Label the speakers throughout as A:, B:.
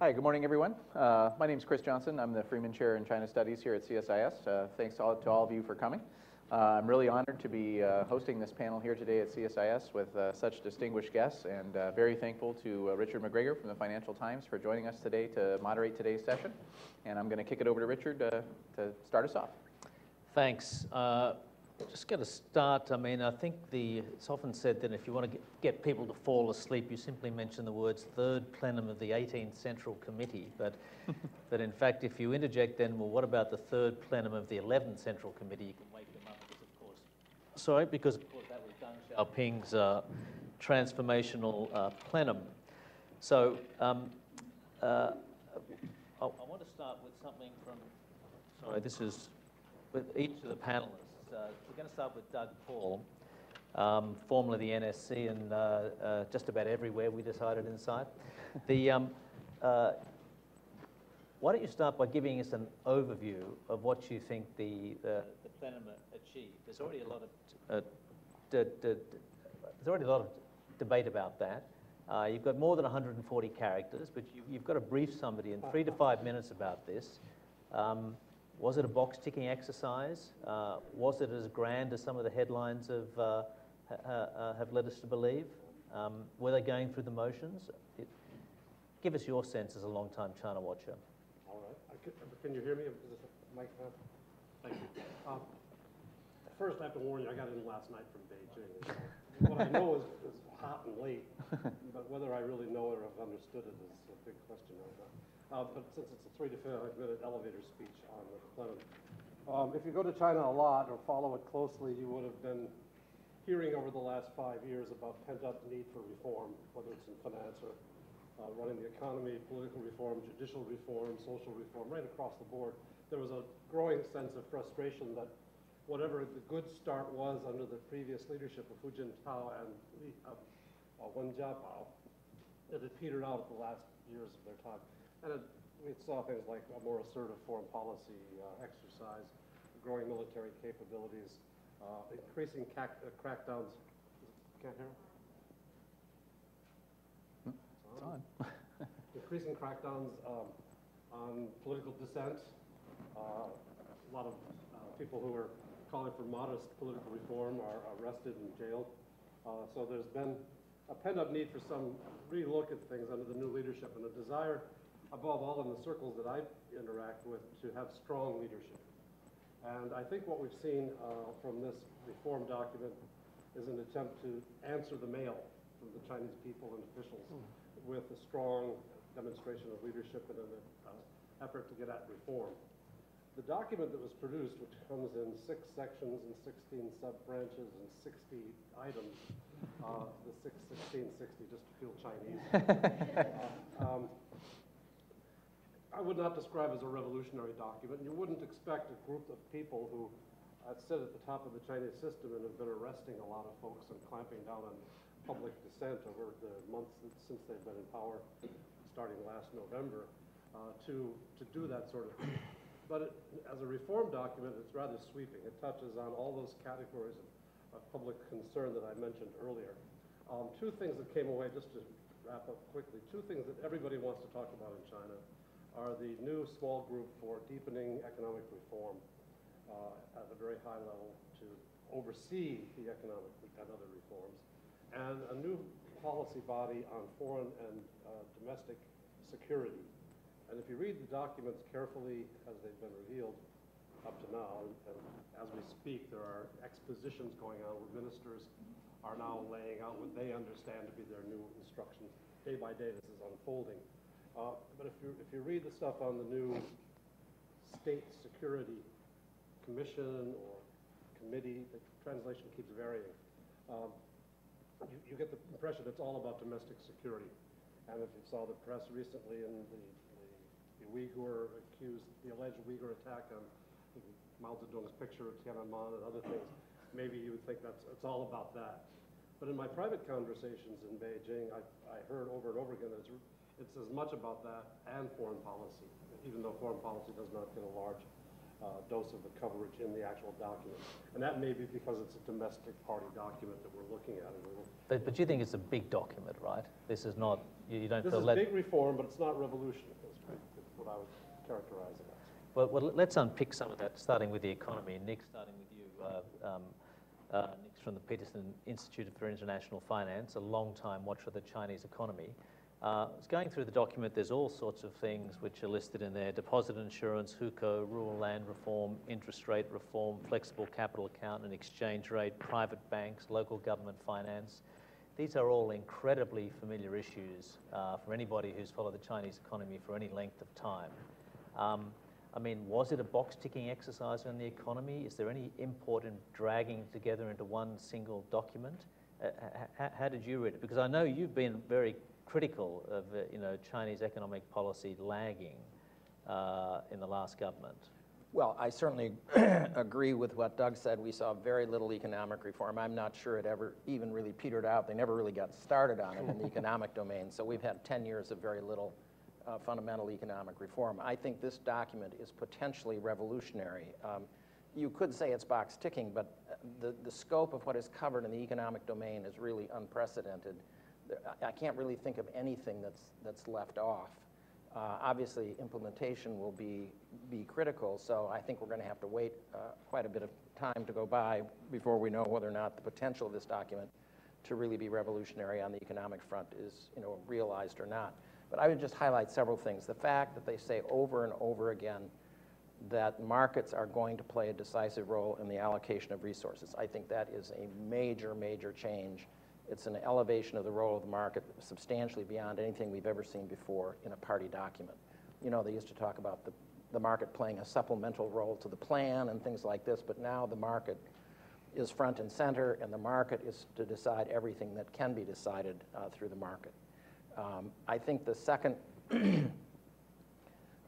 A: Hi, good morning, everyone. Uh, my name is Chris Johnson. I'm the Freeman Chair in China Studies here at CSIS. Uh, thanks to all, to all, of you for coming. Uh, I'm really honored to be uh, hosting this panel here today at CSIS with uh, such distinguished guests and uh, very thankful to Richard McGregor from the Financial Times for joining us today to moderate today's session. And I'm going to kick it over to Richard to start us off.
B: Thanks. Just get a start. I mean, I think the, it's often said that if you want to get, get, people to fall asleep, you simply mention the words third plenum of the 18th Central Committee. But, but in fact, if you interject then, well, what about the third plenum of the 11th Central Committee? You can wake them up because, of course, sorry, because of course that was Deng Xiaoping's uh, transformational uh, plenum. So um, uh, I, I want to start with something from, sorry, this is with each of the panelists uh, we're going to start with Doug Paal, um, formerly the NSC and uh, uh, just about everywhere we decided inside. The, um, uh, why don't you start by giving us an overview of what you think the, the, the plenum achieved? There's already a lot of, uh, there's already a lot of debate about that. Uh, you've got more than 140 characters, but you, have got to brief somebody in three to five minutes about this. Um, was it a box ticking exercise? Uh, was it as grand as some of the headlines have, uh, uh, have led us to believe? Um, were they going through the motions? It, give us your sense as a long-time China watcher.
C: All right. Can, can, you hear me? Is this a mic? Thank you. Um, first, I have to warn you, I got in last night from Beijing. what I know is, is hot and late, but whether I really know it or have understood it is a big question right now. Uh, but since it's a three to five minute elevator speech on the plenum. Um, if you go to China a lot or follow it closely, you would have been hearing over the last five years about pent-up need for reform, whether it's in finance or uh, running the economy, political reform, judicial reform, social reform, right across the board. There was a growing sense of frustration that whatever the good start was under the previous leadership of Hu Jintao and uh, uh, Wen Jiabao, it had petered out at the last years of their time. And it, we saw things like a more assertive foreign policy uh, exercise, growing military capabilities, uh, increasing uh, crackdowns. Can't hear?
A: Hmm, it's on.
C: increasing crackdowns um, on political dissent. Uh, a lot of uh, people who are calling for modest political reform are arrested and jailed. Uh, so there's been a pent-up need for some relook at things under the new leadership and a desire above all in the circles that I interact with, to have strong leadership. And I think what we've seen uh, from this reform document is an attempt to answer the mail from the Chinese people and officials mm. with a strong demonstration of leadership and an uh, effort to get at reform. The document that was produced, which comes in six sections and 16 sub-branches and 60 items, uh, the 6, 16, 60, just to feel Chinese, uh, um, I would not describe as a revolutionary document. You wouldn't expect a group of people who uh, sit at the top of the Chinese system and have been arresting a lot of folks and clamping down on public dissent over the months since they've been in power, starting last November, uh, to, to do that sort of thing. But it, as a reform document, it's rather sweeping. It touches on all those categories of, of public concern that I mentioned earlier. Um, two things that came away, just to wrap up quickly, two things that everybody wants to talk about in China are the new small group for deepening economic reform uh, at a very high level to oversee the economic and other reforms, and a new policy body on foreign and uh, domestic security. And if you read the documents carefully as they've been revealed up to now, and, and as we speak, there are expositions going on where ministers are now laying out what they understand to be their new instructions. Day by day, this is unfolding. Uh, but if you, if you read the stuff on the new State Security Commission or committee, the translation keeps varying. Um, you, you, get the impression it's all about domestic security. And if you saw the press recently in the, the, the Uyghur accused, the alleged Uyghur attack on Mao Zedong's picture of Tiananmen and other things, maybe you would think that's it's all about that. But in my private conversations in Beijing, I, I heard over and over again that it's it's as much about that and foreign policy, even though foreign policy does not get a large uh, dose of the coverage in the actual document. And that may be because it's a domestic party document that we're looking at.
B: But, but you think it's a big document, right? This is not, you you don't
C: This
B: feel
C: is
B: that...
C: big reform, but it's not revolutionary, is what I would characterize it as.
B: Well, well, let's unpick some of that, starting with the economy. Nick, starting with you. Uh, um, uh, Nick's from the Peterson Institute for International Finance, a long-time watcher of the Chinese economy. Uh, going through the document, there's all sorts of things which are listed in there. Deposit insurance, hukou, rural land reform, interest rate reform, flexible capital account and exchange rate, private banks, local government finance. These are all incredibly familiar issues uh, for anybody who's followed the Chinese economy for any length of time. Um, I mean, was it a box-ticking exercise on the economy? Is there any import in dragging together into one single document? Uh, how did you read it? Because I know you've been very critical of, uh, you know, Chinese economic policy lagging uh, in the last government.
D: Well, I certainly agree with what Doug said. We saw very little economic reform. I'm not sure it ever even really petered out. They never really got started on it in the economic domain. So we've had 10 years of very little uh, fundamental economic reform. I think this document is potentially revolutionary. Um, you could say it's box ticking, but uh, the, the scope of what is covered in the economic domain is really unprecedented. I can't really think of anything that's, that's left off. Uh, Obviously, implementation will be, be critical, so I think we're going to have to wait uh, quite a bit of time to go by before we know whether or not the potential of this document to really be revolutionary on the economic front is, you know, realized or not. But I would just highlight several things. The fact that they say over and over again that markets are going to play a decisive role in the allocation of resources. I think that is a major, major change. It's an elevation of the role of the market substantially beyond anything we've ever seen before in a party document. You know, they used to talk about the, the market playing a supplemental role to the plan and things like this, but now the market is front and center, and the market is to decide everything that can be decided uh, through the market. Um, I think the second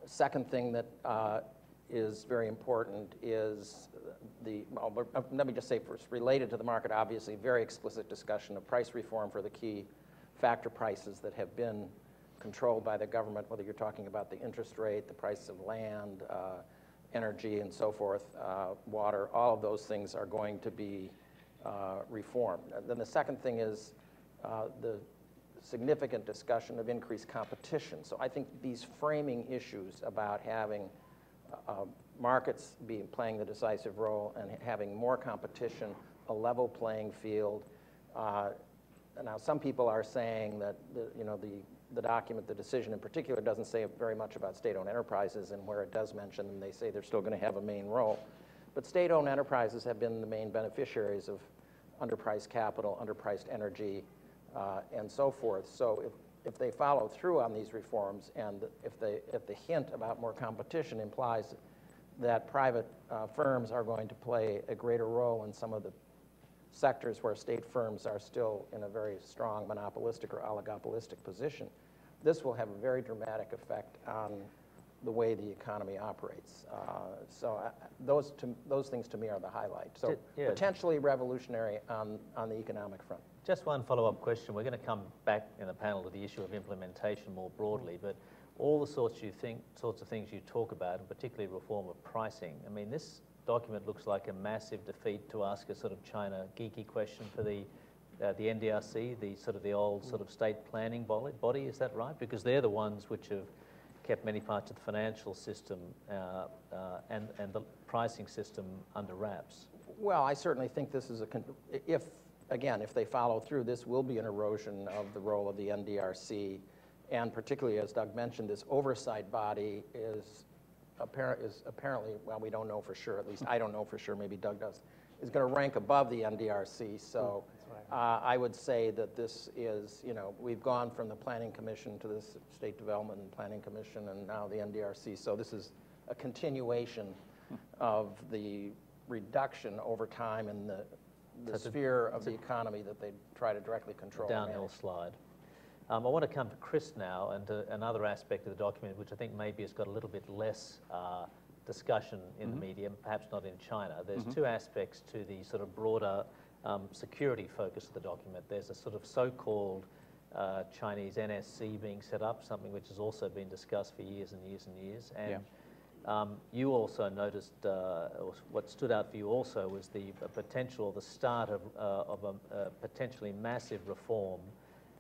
D: Second thing that uh, is very important is the, well, uh, let me just say first, related to the market, obviously, very explicit discussion of price reform for the key factor prices that have been controlled by the government, whether you're talking about the interest rate, the price of land, uh, energy, and so forth, uh, water, all of those things are going to be uh, reformed. And Then the second thing is uh, the significant discussion of increased competition. So I think these framing issues about having uh, markets being playing the decisive role and having more competition, a level playing field. Uh, now, some people are saying that the, you know the the document, the decision in particular, doesn't say very much about state-owned enterprises, and where it does mention them, they say they're still going to have a main role. But state-owned enterprises have been the main beneficiaries of underpriced capital, underpriced energy, uh, and so forth. So if, if they follow through on these reforms, and if, they, if the hint about more competition implies that private uh, firms are going to play a greater role in some of the sectors where state firms are still in a very strong monopolistic or oligopolistic position, this will have a very dramatic effect on the way the economy operates. Uh, so uh, those, to, those things to me are the highlight. So
B: yeah.
D: potentially revolutionary on, on the economic front.
B: Just one follow-up question. We're going to come back in the panel to the issue of implementation more broadly, but all the sorts you think, sorts of things you talk about, and particularly reform of pricing. I mean, this document looks like a massive defeat to ask a sort of China geeky question for the uh, the NDRC, the sort of the old sort of state planning body. Is that right? Because they're the ones which have kept many parts of the financial system uh, uh, and and the pricing system under wraps.
D: Well, I certainly think this is a, if, again, if they follow through, this will be an erosion of the role of the NDRC. And particularly, as Doug mentioned, this oversight body is apparent, is apparently, well, we don't know for sure, at least I don't know for sure, maybe Doug does, is going to rank above the NDRC. So uh, I would say that this is, you know, we've gone from the Planning Commission to this State Development and Planning Commission and now the NDRC. So this is a continuation of the reduction over time in the, the
B: So it's a-
D: sphere of the economy that they try to directly control.
B: downhill slide. Um, I want to come to Chris now and to another aspect of the document, which I think maybe has got a little bit less uh, discussion in the media, perhaps not in China. There's two aspects to the sort of broader um, security focus of the document. There's a sort of so-called uh, Chinese NSC being set up, something which has also been discussed for years and years and years. And
A: Yeah.
B: Um, you also noticed, uh, what stood out for you also was the potential, the start of, uh, of a, a potentially massive reform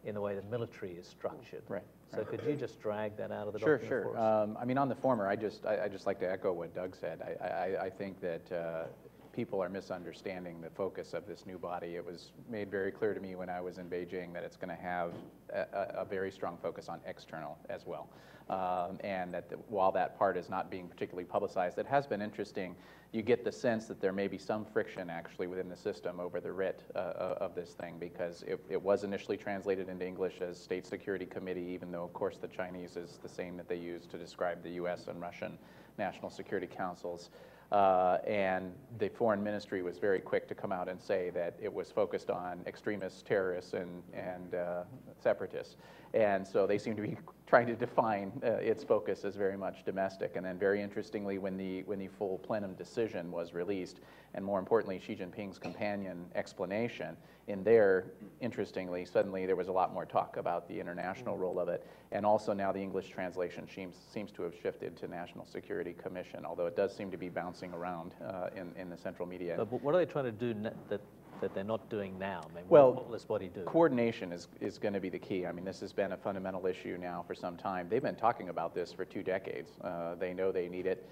B: in the way the military is structured.
A: Right,
B: So could you just drag that out of the
A: Sure,
B: document
A: sure. Um, I mean, on the former, I just, I, I just like to echo what Doug said. I, I, I think that uh, people are misunderstanding the focus of this new body. It was made very clear to me when I was in Beijing that it's going to have a, a, a very strong focus on external as well. Um, and that the, while that part is not being particularly publicized, it has been interesting. You get the sense that there may be some friction actually within the system over the writ uh, of this thing because it, it was initially translated into English as State Security Committee, even though, of course, the Chinese is the same that they use to describe the U.S. and Russian National Security Councils. Uh, and the foreign ministry was very quick to come out and say that it was focused on extremists, terrorists, and, and uh, separatists. And so they seem to be trying to define uh, its focus as very much domestic. And then, very interestingly, when the, when the full plenum decision was released, and more importantly, Xi Jinping's companion explanation, in there, interestingly, suddenly there was a lot more talk about the international role of it. And also now the English translation seems, seems to have shifted to National Security Commission, although it does seem to be bouncing around uh, in, in the central media.
B: But what are they trying to do that, that they're not doing now? I mean,
A: Well,
B: what body do?
A: Coordination is, is going to be the key. I mean, this has been a fundamental issue now for some time. They've been talking about this for two decades. Uh, they know they need it.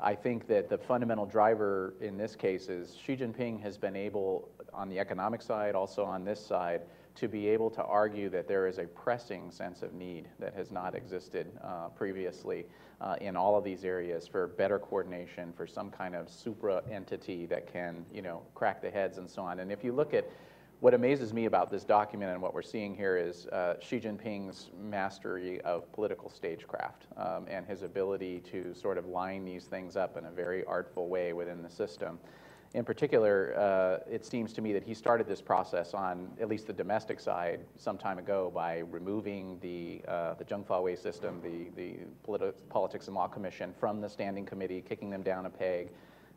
A: I think that the fundamental driver in this case is Xi Jinping has been able, on the economic side, also on this side, to be able to argue that there is a pressing sense of need that has not existed uh, previously uh, in all of these areas for better coordination, for some kind of supra entity that can, you know, crack the heads and so on. And if you look at what amazes me about this document and what we're seeing here is uh, Xi Jinping's mastery of political stagecraft um, and his ability to sort of line these things up in a very artful way within the system. In particular, uh, it seems to me that he started this process on at least the domestic side some time ago by removing the, uh, the Zheng Fawei system, the, the Politi- Politics and Law Commission, from the standing committee, kicking them down a peg,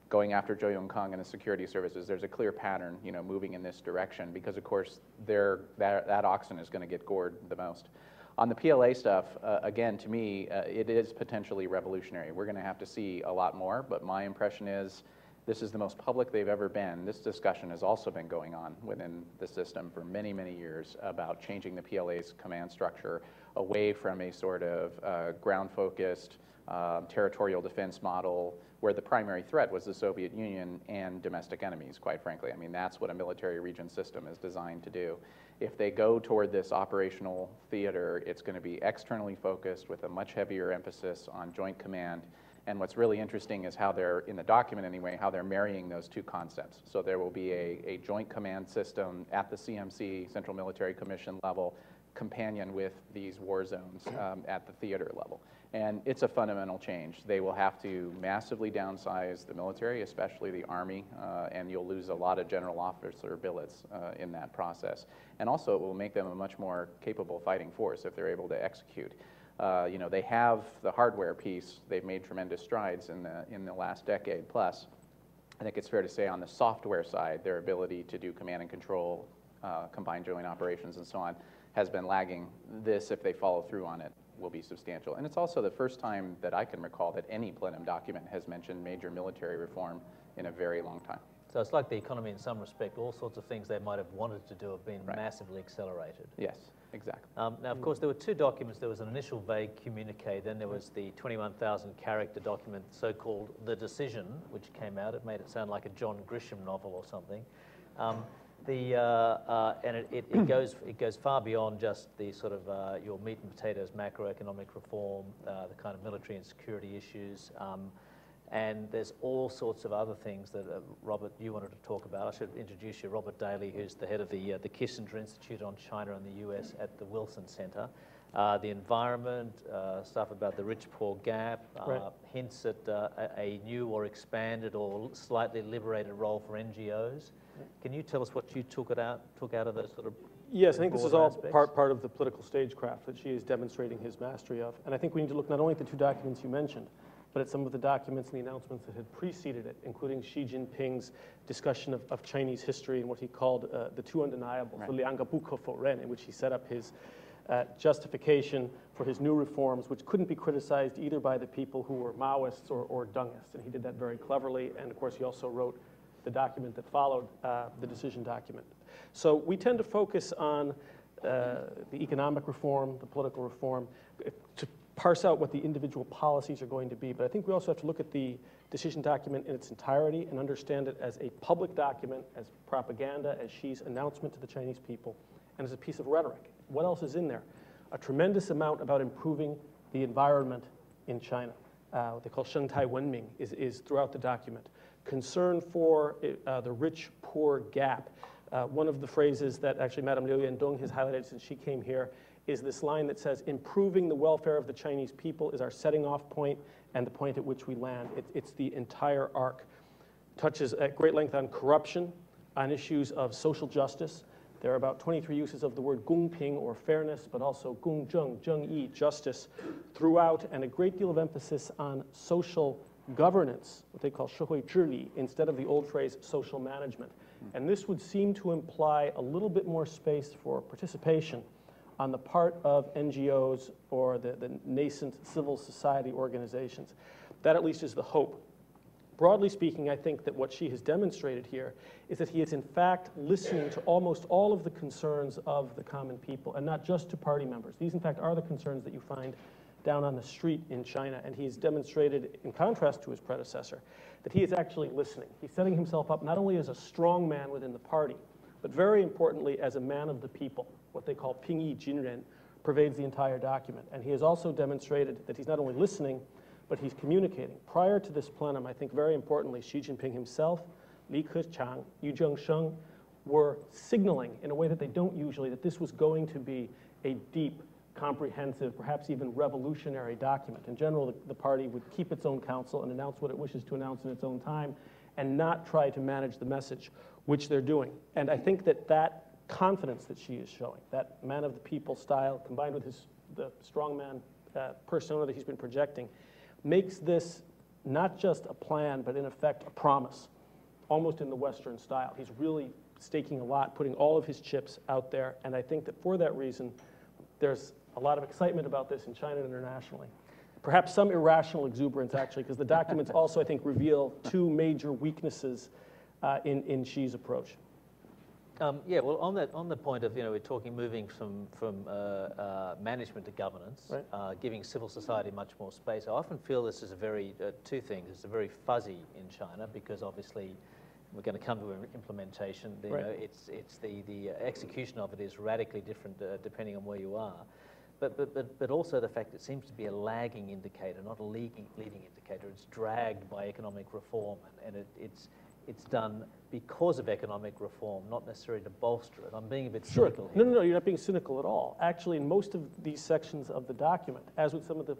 A: going after Zhou Yongkang and the security services, there's a clear pattern, you know, moving in this direction because, of course, that, that oxen is going to get gored the most. On the PLA stuff, uh, again, to me, uh, it is potentially revolutionary. We're going to have to see a lot more, but my impression is this is the most public they've ever been. This discussion has also been going on within the system for many, many years about changing the PLA's command structure away from a sort of uh, ground-focused uh, territorial defense model where the primary threat was the Soviet Union and domestic enemies, quite frankly. I mean, that's what a military region system is designed to do. If they go toward this operational theater, it's going to be externally focused with a much heavier emphasis on joint command. And what's really interesting is how they're, in the document anyway, how they're marrying those two concepts. So there will be a, a joint command system at the CMC, Central Military Commission level, companion with these war zones um, at the theater level. And it's a fundamental change. They will have to massively downsize the military, especially the Army, uh, and you'll lose a lot of general officer billets uh, in that process. And also, it will make them a much more capable fighting force if they're able to execute. Uh, you know, they have the hardware piece. They've made tremendous strides in the, in the last decade plus. I think it's fair to say on the software side, their ability to do command and control, uh, combined joint operations and so on, has been lagging. This, if they follow through on it, will be substantial. And it's also the first time that I can recall that any plenum document has mentioned major military reform in a very long time.
B: So it's like the economy in some respect, all sorts of things they might have wanted to do have been
A: Right.
B: massively accelerated.
A: Yes, exactly.
B: Um, now, of course, there were two documents. There was an initial vague communique, then there was the 21,000 character document, so-called The Decision, which came out. It made it sound like a John Grisham novel or something. Um, the, uh, uh, and it, it, it, goes, it goes far beyond just the sort of uh, your meat and potatoes macroeconomic reform, uh, the kind of military and security issues. Um, and there's all sorts of other things that, uh, Robert, you wanted to talk about. I should introduce you, Robert Daly, who's the head of the, uh, the Kissinger Institute on China and the US at the Wilson Center. Uh, the environment, uh, stuff about the rich-poor gap, uh,
E: Right.
B: hints at uh, a, a new or expanded or slightly liberated role for NGOs. Can you tell us what you took, it out, took out of those sort of
E: Yes, I think this is all
B: aspects?
E: part, part of the political stagecraft that Xi is demonstrating his mastery of. And I think we need to look not only at the two documents you mentioned, but at some of the documents and the announcements that had preceded it, including Xi Jinping's discussion of, of Chinese history and what he called uh, the two undeniables, the Lianga Buko Ren, in which he set up his uh, justification for his new reforms, which couldn't be criticized either by the people who were Maoists or, or Dengists. And he did that very cleverly. And of course, he also wrote the document that followed uh, the decision document. So we tend to focus on uh, the economic reform, the political reform, uh, to parse out what the individual policies are going to be. But I think we also have to look at the decision document in its entirety and understand it as a public document, as propaganda, as Xi's announcement to the Chinese people, and as a piece of rhetoric. What else is in there? A tremendous amount about improving the environment in China. Uh, what they call Shengtai Wenming is, is throughout the document. Concern for uh, the rich-poor gap. Uh, one of the phrases that actually Madame Liu Yandong has highlighted since she came here is this line that says, improving the welfare of the Chinese people is our setting off point and the point at which we land. It, it's the entire arc. Touches at great length on corruption, on issues of social justice. There are about 23 uses of the word gongping or fairness, but also gongzheng, zhengyi, justice throughout, and a great deal of emphasis on social governance, what they call 社会治理, instead of the old phrase social management. And this would seem to imply a little bit more space for participation on the part of NGOs or the, the nascent civil society organizations. That at least is the hope. Broadly speaking, I think that what Xi has demonstrated here is that he is in fact listening to almost all of the concerns of the common people and not just to party members. These in fact are the concerns that you find down on the street in China, and he's demonstrated, in contrast to his predecessor, that he is actually listening. He's setting himself up not only as a strong man within the party, but very importantly as a man of the people, what they call Pingyi Jinren, pervades the entire document. And he has also demonstrated that he's not only listening, but he's communicating. Prior to this plenum, I think very importantly, Xi Jinping himself, Li Keqiang, Yu Zhengsheng were signaling in a way that they don't usually that this was going to be a deep, comprehensive, perhaps even revolutionary document. In general, the, the, party would keep its own counsel and announce what it wishes to announce in its own time and not try to manage the message, which they're doing. And I think that that confidence that Xi is showing, that man of the people style combined with his, the strongman uh, persona that he's been projecting, makes this not just a plan, but in effect a promise, almost in the Western style. He's really staking a lot, putting all of his chips out there. And I think that for that reason, there's a lot of excitement about this in China and internationally. Perhaps some irrational exuberance, actually, because the documents also, I think, reveal two major weaknesses uh, in, in Xi's approach.
B: Um, yeah, well, on that, on the point of, you know, we're talking moving from, from uh, uh, management to governance,
E: right.
B: uh, giving civil society much more space. I often feel this is a very, uh, two things. It's a very fuzzy in China because obviously we're going to come to implementation. You
E: right.
B: know, it's, it's the, the execution of it is radically different uh, depending on where you are. But, but, but, but also the fact it seems to be a lagging indicator, not a leading, leading indicator. It's dragged by economic reform and, and it, it's, it's done because of economic reform, not necessarily to bolster it. I'm being a bit
E: sure.
B: cynical here.
E: No, no, no, you're not being cynical at all. Actually, in most of these sections of the document, as with some of the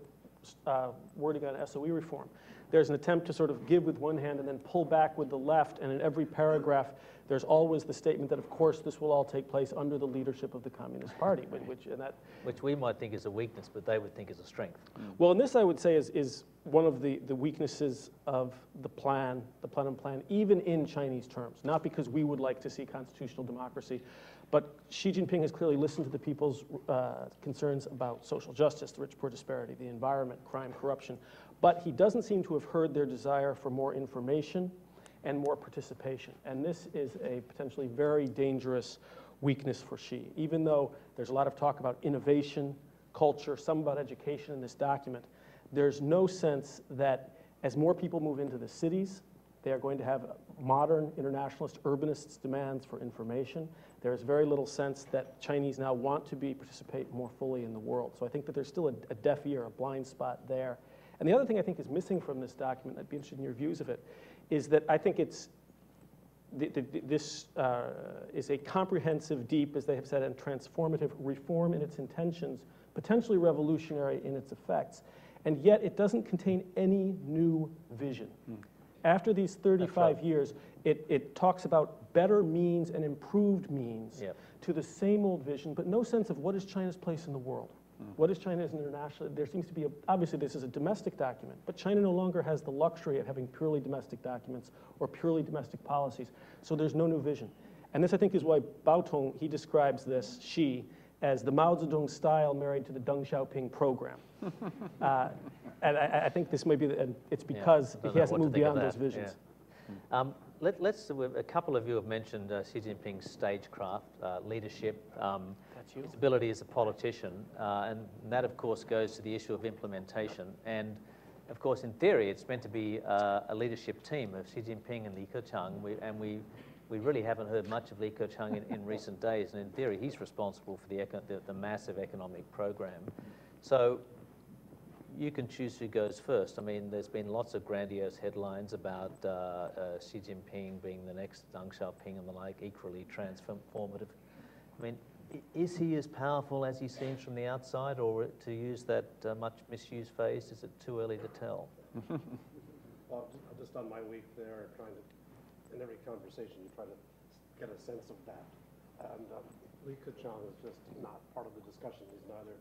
E: uh, wording on SOE reform, there's an attempt to sort of give with one hand and then pull back with the left, and in every paragraph, there's always the statement that, of course, this will all take place under the leadership of the Communist Party, which, and that,
B: which we might think is a weakness, but they would think is a strength.
E: Well, and this I would say is, is one of the, the weaknesses of the plan, the Plenum Plan, even in Chinese terms. Not because we would like to see constitutional democracy, but Xi Jinping has clearly listened to the people's uh, concerns about social justice, the rich-poor disparity, the environment, crime, corruption. But he doesn't seem to have heard their desire for more information and more participation. And this is a potentially very dangerous weakness for Xi. Even though there's a lot of talk about innovation, culture, some about education in this document, there's no sense that as more people move into the cities, they are going to have modern internationalist urbanists demands for information. There's very little sense that Chinese now want to be participate more fully in the world. So I think that there's still a, a deaf ear, a blind spot there. And the other thing I think is missing from this document, I'd be interested in your views of it, is that I think it's the, the, this uh, is a comprehensive, deep, as they have said, and transformative reform in its intentions, potentially revolutionary in its effects, and yet it doesn't contain any new vision. Mm. After these 35 right. years, it, it talks about better means and improved means
B: yep.
E: to the same old vision, but no sense of what is China's place in the world. What is China as an international? There seems to be, a, obviously this is a domestic document, but China no longer has the luxury of having purely domestic documents or purely domestic policies. So there's no new vision. And this, I think, is why Bao Tong, he describes this, Xi, as the Mao Zedong style married to the Deng Xiaoping program. Uh, And I, I think this may be, the- and it's because
B: don't
E: he hasn't moved beyond those visions.
B: yeah. Um, let, let's, a couple of you have mentioned uh, Xi Jinping's stagecraft, uh, leadership, um. His ability as a politician, uh, and that, of course, goes to the issue of implementation. And, of course, in theory, it's meant to be uh, a leadership team of Xi Jinping and Li Keqiang, we, and we, we really haven't heard much of Li Keqiang in, in recent days, and in theory, he's responsible for the, the, the massive economic program. So you can choose who goes first. I mean, there's been lots of grandiose headlines about uh, uh, Xi Jinping being the next Deng Xiaoping and the like, equally transformative. I mean, is he as powerful as he seems from the outside, or to use that uh, much misused phrase, is it too early to tell?
C: Well, ju- just done my week there, trying to, in every conversation, you try to get a sense of that. And um, Li Keqiang is just not part of the discussion. He's neither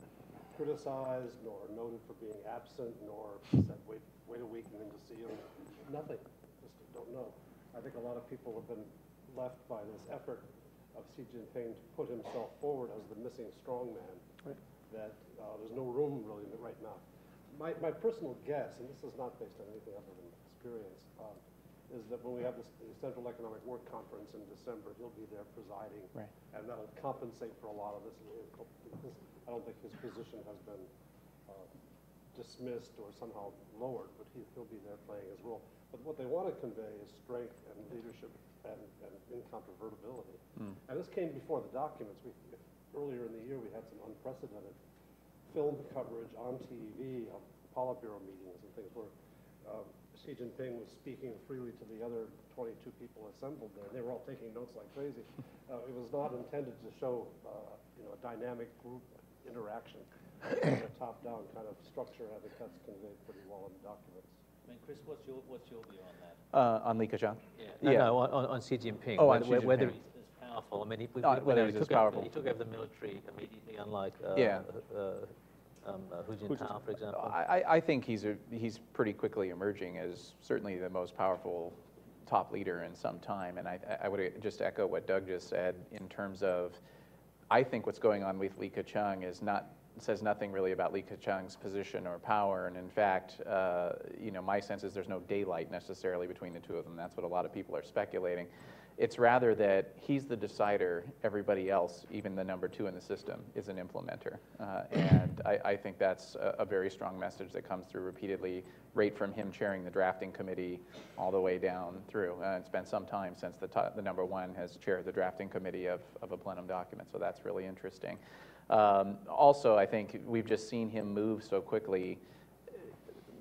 C: criticized nor noted for being absent, nor said, wait, wait a week and then to see him. Nothing, just don't know. I think a lot of people have been left by this effort of Xi Jinping to put himself forward as the missing strongman. That uh, there's no room really right now. My, my personal guess, and this is not based on anything other than experience, um, is that when we have this, the Central Economic Work Conference in December, he'll be there presiding.
A: Right.
C: And that'll compensate for a lot of this. This- I don't think his position has been uh, dismissed or somehow lowered, but he, he'll be there playing his role. But what they want to convey is strength and leadership and, and incontrovertibility. And this came before the documents. We, earlier in the year, we had some unprecedented film coverage on TV of Politburo meetings and things where um, Xi Jinping was speaking freely to the other 22 people assembled there. They were all taking notes like crazy. Uh, it was not intended to show, uh, you know, a dynamic group interaction. A top-down kind of structure. I think that's conveyed pretty well in the documents.
B: I mean, Chris, what's your, what's your view on that?
A: Uh, on Li Keqiang?
B: No,
A: Yeah.
B: no, on, on on Xi Jinping.
A: Oh, on
B: whether,
A: Xi
B: whether
A: Jinping.
B: he's as powerful. I mean, he, we,
A: Uh, whether
B: we
A: he's as
B: took over- he took over the military immediately, unlike uh,
A: Yeah.
B: uh, um, uh, Hu Jintao, for example.
A: I, I- I think he's, a, he's pretty quickly emerging as certainly the most powerful top leader in some time. And I, I would just echo what Doug just said in terms of, I think what's going on with Li Keqiang is not, says nothing really about Li Keqiang's position or power. And in fact, uh, you know, my sense is there's no daylight necessarily between the two of them. That's what a lot of people are speculating. It's rather that he's the decider, everybody else, even the number two in the system, is an implementer. Uh, and I, I think that's a, a very strong message that comes through repeatedly, right from him chairing the drafting committee all the way down through. Uh, it's been some time since the, the number one has chaired the drafting committee of, of a plenum document, so that's really interesting. Um, also, I think we've just seen him move so quickly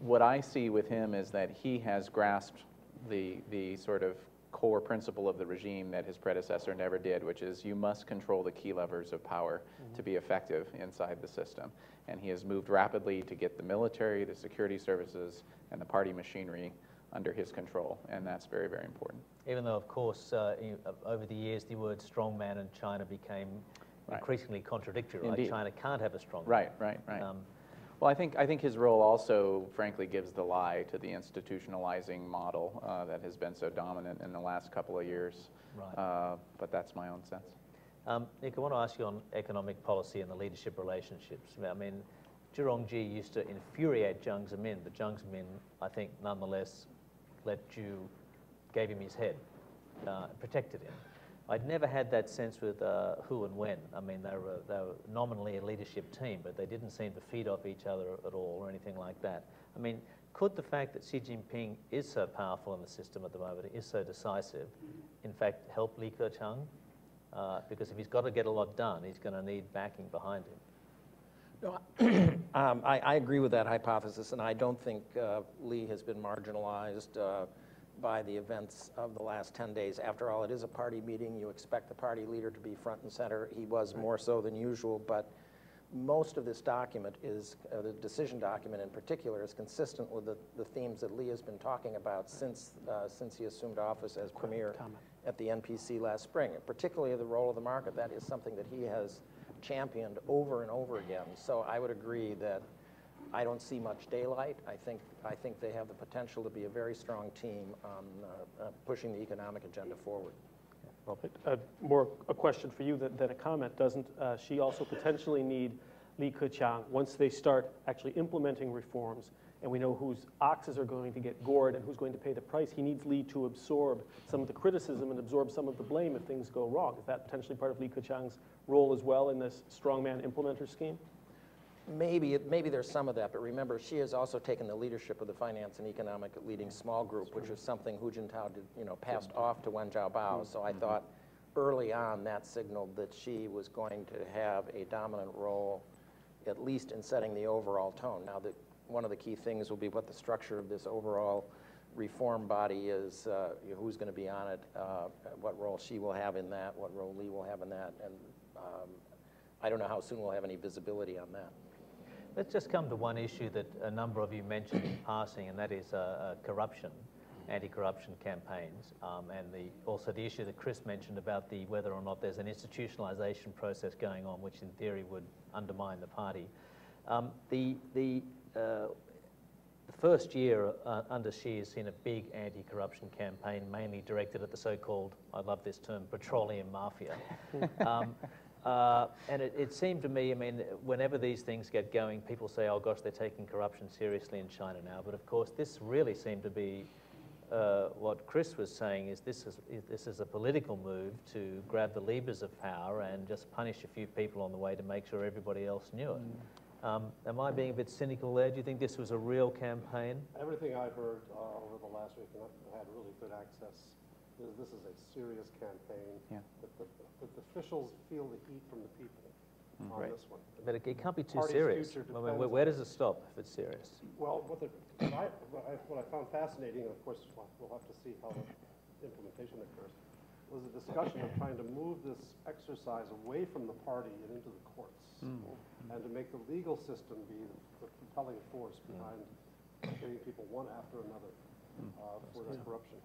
A: what I see with him is that he has grasped the, the sort of core principle of the regime that his predecessor never did, which is you must control the key levers of power to be effective inside the system. And he has moved rapidly to get the military, the security services, and the party machinery under his control, and that's very, very important.
B: Even though, of course, uh, uh, over the years, the word strongman in China became
A: Right.
B: increasingly contradictory, right?
A: Indeed.
B: China can't have a strong
A: Right, right, right.
B: Um,
A: Well, I think, I think his role also, frankly, gives the lie to the institutionalizing model uh, that has been so dominant in the last couple of years.
B: Right.
A: Uh, But that's my own sense.
B: Um, Nick, I want to ask you on economic policy and the leadership relationships. I mean, Zhu Rongji used to infuriate Jiang Zemin, but Jiang Zemin, I think, nonetheless, let Zhu, gave him his head, uh, protected him. I'd never had that sense with uh, Hu and Wen. I mean, they were, they were nominally a leadership team, but they didn't seem to feed off each other at all or anything like that. I mean, could the fact that Xi Jinping is so powerful in the system at the moment, is so decisive, in fact help Li Keqiang? Uh, because if he's got to get a lot done, he's going to need backing behind him.
D: Um, I, I agree with that hypothesis, and I don't think uh, Li has been marginalized uh, by the events of the last 10 days. After all, it is a party meeting. You expect the party leader to be front and center. He was more so than usual, but most of this document is, uh, the decision document in particular, is consistent with the, the themes that Li has been talking about since, uh, since he assumed office as premier at the NPC last spring, and particularly the role of the market. That is something that he has championed over and over again. So I would agree that I don't see much daylight. I think, I think they have the potential to be a very strong team on uh, uh, pushing the economic agenda forward.
E: Uh, More a question for you than than a comment. Doesn't uh, Xi also potentially need Li Keqiang, once they start actually implementing reforms, and we know whose oxes are going to get gored and who's going to pay the price, he needs Li to absorb some of the criticism and absorb some of the blame if things go wrong. Is that potentially part of Li Keqiang's role as well in this strongman implementer scheme?
D: Maybe, maybe there's some of that, but remember, Xi has also taken the leadership of the finance and economic leading small group, which is something Hu Jintao did, you know, passed off to Wen Jiabao. So I thought early on, that signaled that Xi was going to have a dominant role, at least in setting the overall tone. Now, the, one of the key things will be what the structure of this overall reform body is, uh, who's going to be on it, uh, what role Xi will have in that, what role Li will have in that, and um, I don't know how soon we'll have any visibility on that.
B: Let's just come to one issue that a number of you mentioned in passing, and that is uh, uh, corruption, anti-corruption campaigns, um, and the, also the issue that Chris mentioned about the whether or not there's an institutionalization process going on, which in theory would undermine the party. Um, the, the, uh, the first year uh, under Xi has seen a big anti-corruption campaign, mainly directed at the so-called, I love this term, petroleum mafia. um, uh, and it, it seemed to me, I mean, whenever these things get going, people say, oh gosh, they're taking corruption seriously in China now. But of course, this really seemed to be uh, what Chris was saying is this is, is- this is a political move to grab the levers of power and just punish a few people on the way to make sure everybody else knew it. Um, am I being a bit cynical there? Do you think this was a real campaign?
C: Everything I've heard uh, over the last week, and I've had really good access, is this is a serious campaign.
A: Yeah.
C: That the, that the officials feel the heat from the people mm, on
A: Right.
C: this one.
B: But it, it can't be too serious.
C: future
B: I mean, where, where does it stop if it's serious?
C: Well, what, the, what, I, what, I, what I found fascinating, and of course, we'll- we'll have to see how the implementation occurs, was a discussion of trying to move this exercise away from the party and into the courts, mm, mm. and to make the legal system be the compelling force behind getting people one after another uh, for this corruption.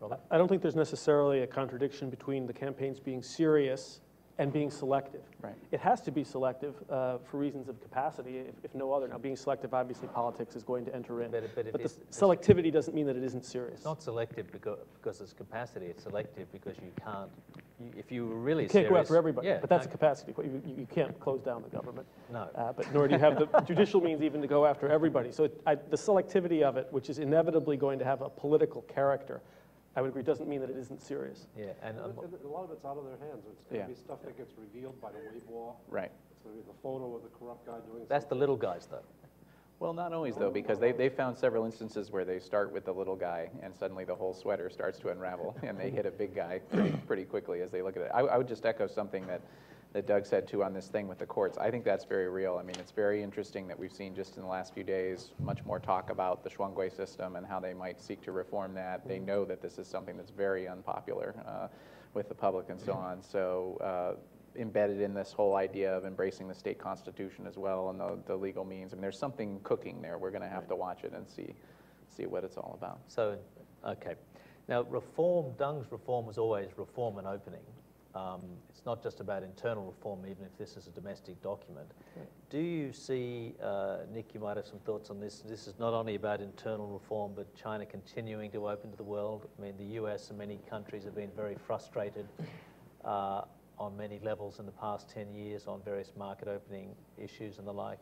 B: Robert?
E: I don't think there's necessarily a contradiction between the campaigns being serious and being selective.
A: Right.
E: It has to be selective uh, for reasons of capacity, if, if no other. Now, being selective, obviously, politics is going to enter in.
B: But but is-
E: selectivity doesn't mean that it isn't serious.
B: It's not selective because, because it's capacity. It's selective because you can't, you, if you were really
E: You can't go after everybody,
B: yeah,
E: but that's a
B: no,
E: capacity. You, you- you can't close down the government.
B: No.
E: Uh, But nor do you have the judicial means even to go after everybody. So it- I- the selectivity of it, which is inevitably going to have a political character, I would agree, doesn't mean that it isn't serious.
B: Yeah, and um,
C: And A lot of it's out of their hands. It's going
A: Yeah.
C: to be stuff that gets revealed by the Weibo.
A: Right.
C: It's going to be the photo of the corrupt guy doing
B: that's the little guys, though.
A: Well, not always though, because they, they found several instances where they start with the little guy and suddenly the whole sweater starts to unravel and they hit a big guy pretty, pretty quickly as they look at it. I, I would just echo something that, that Doug said too on this thing with the courts. I think that's very real. I mean, it's very interesting that we've seen just in the last few days much more talk about the shuanggui system and how they might seek to reform that. They know that this is something that's very unpopular uh, with the public and so on. So uh, embedded in this whole idea of embracing the state constitution as well and the, the legal means. I mean, there's something cooking there. We're going to have to watch it and see, see what it's all about.
B: So, okay. Now, reform, Deng's reform was always reform and opening. Um, it's not just about internal reform, even if this is a domestic document. Do you see, uh, Nick, you might have some thoughts on this. This is not only about internal reform, but China continuing to open to the world. I mean, the US and many countries have been very frustrated uh, on many levels in the past 10 years on various market opening issues and the like.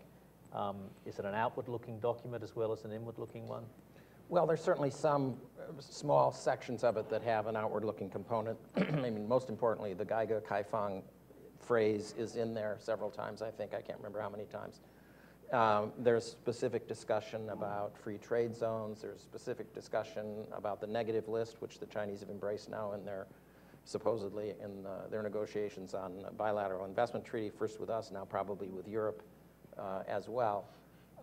B: Um, is it an outward-looking document as well as an inward-looking one?
D: Well, there's certainly some uh, small sections of it that have an outward-looking component. I mean, most importantly, the gaige kaifang phrase is in there several times, I think. I can't remember how many times. Um, there's specific discussion about free trade zones. There's specific discussion about the negative list, which the Chinese have embraced now in their supposedly in uh, their negotiations on bilateral investment treaty, first with us, now probably with Europe uh, as well.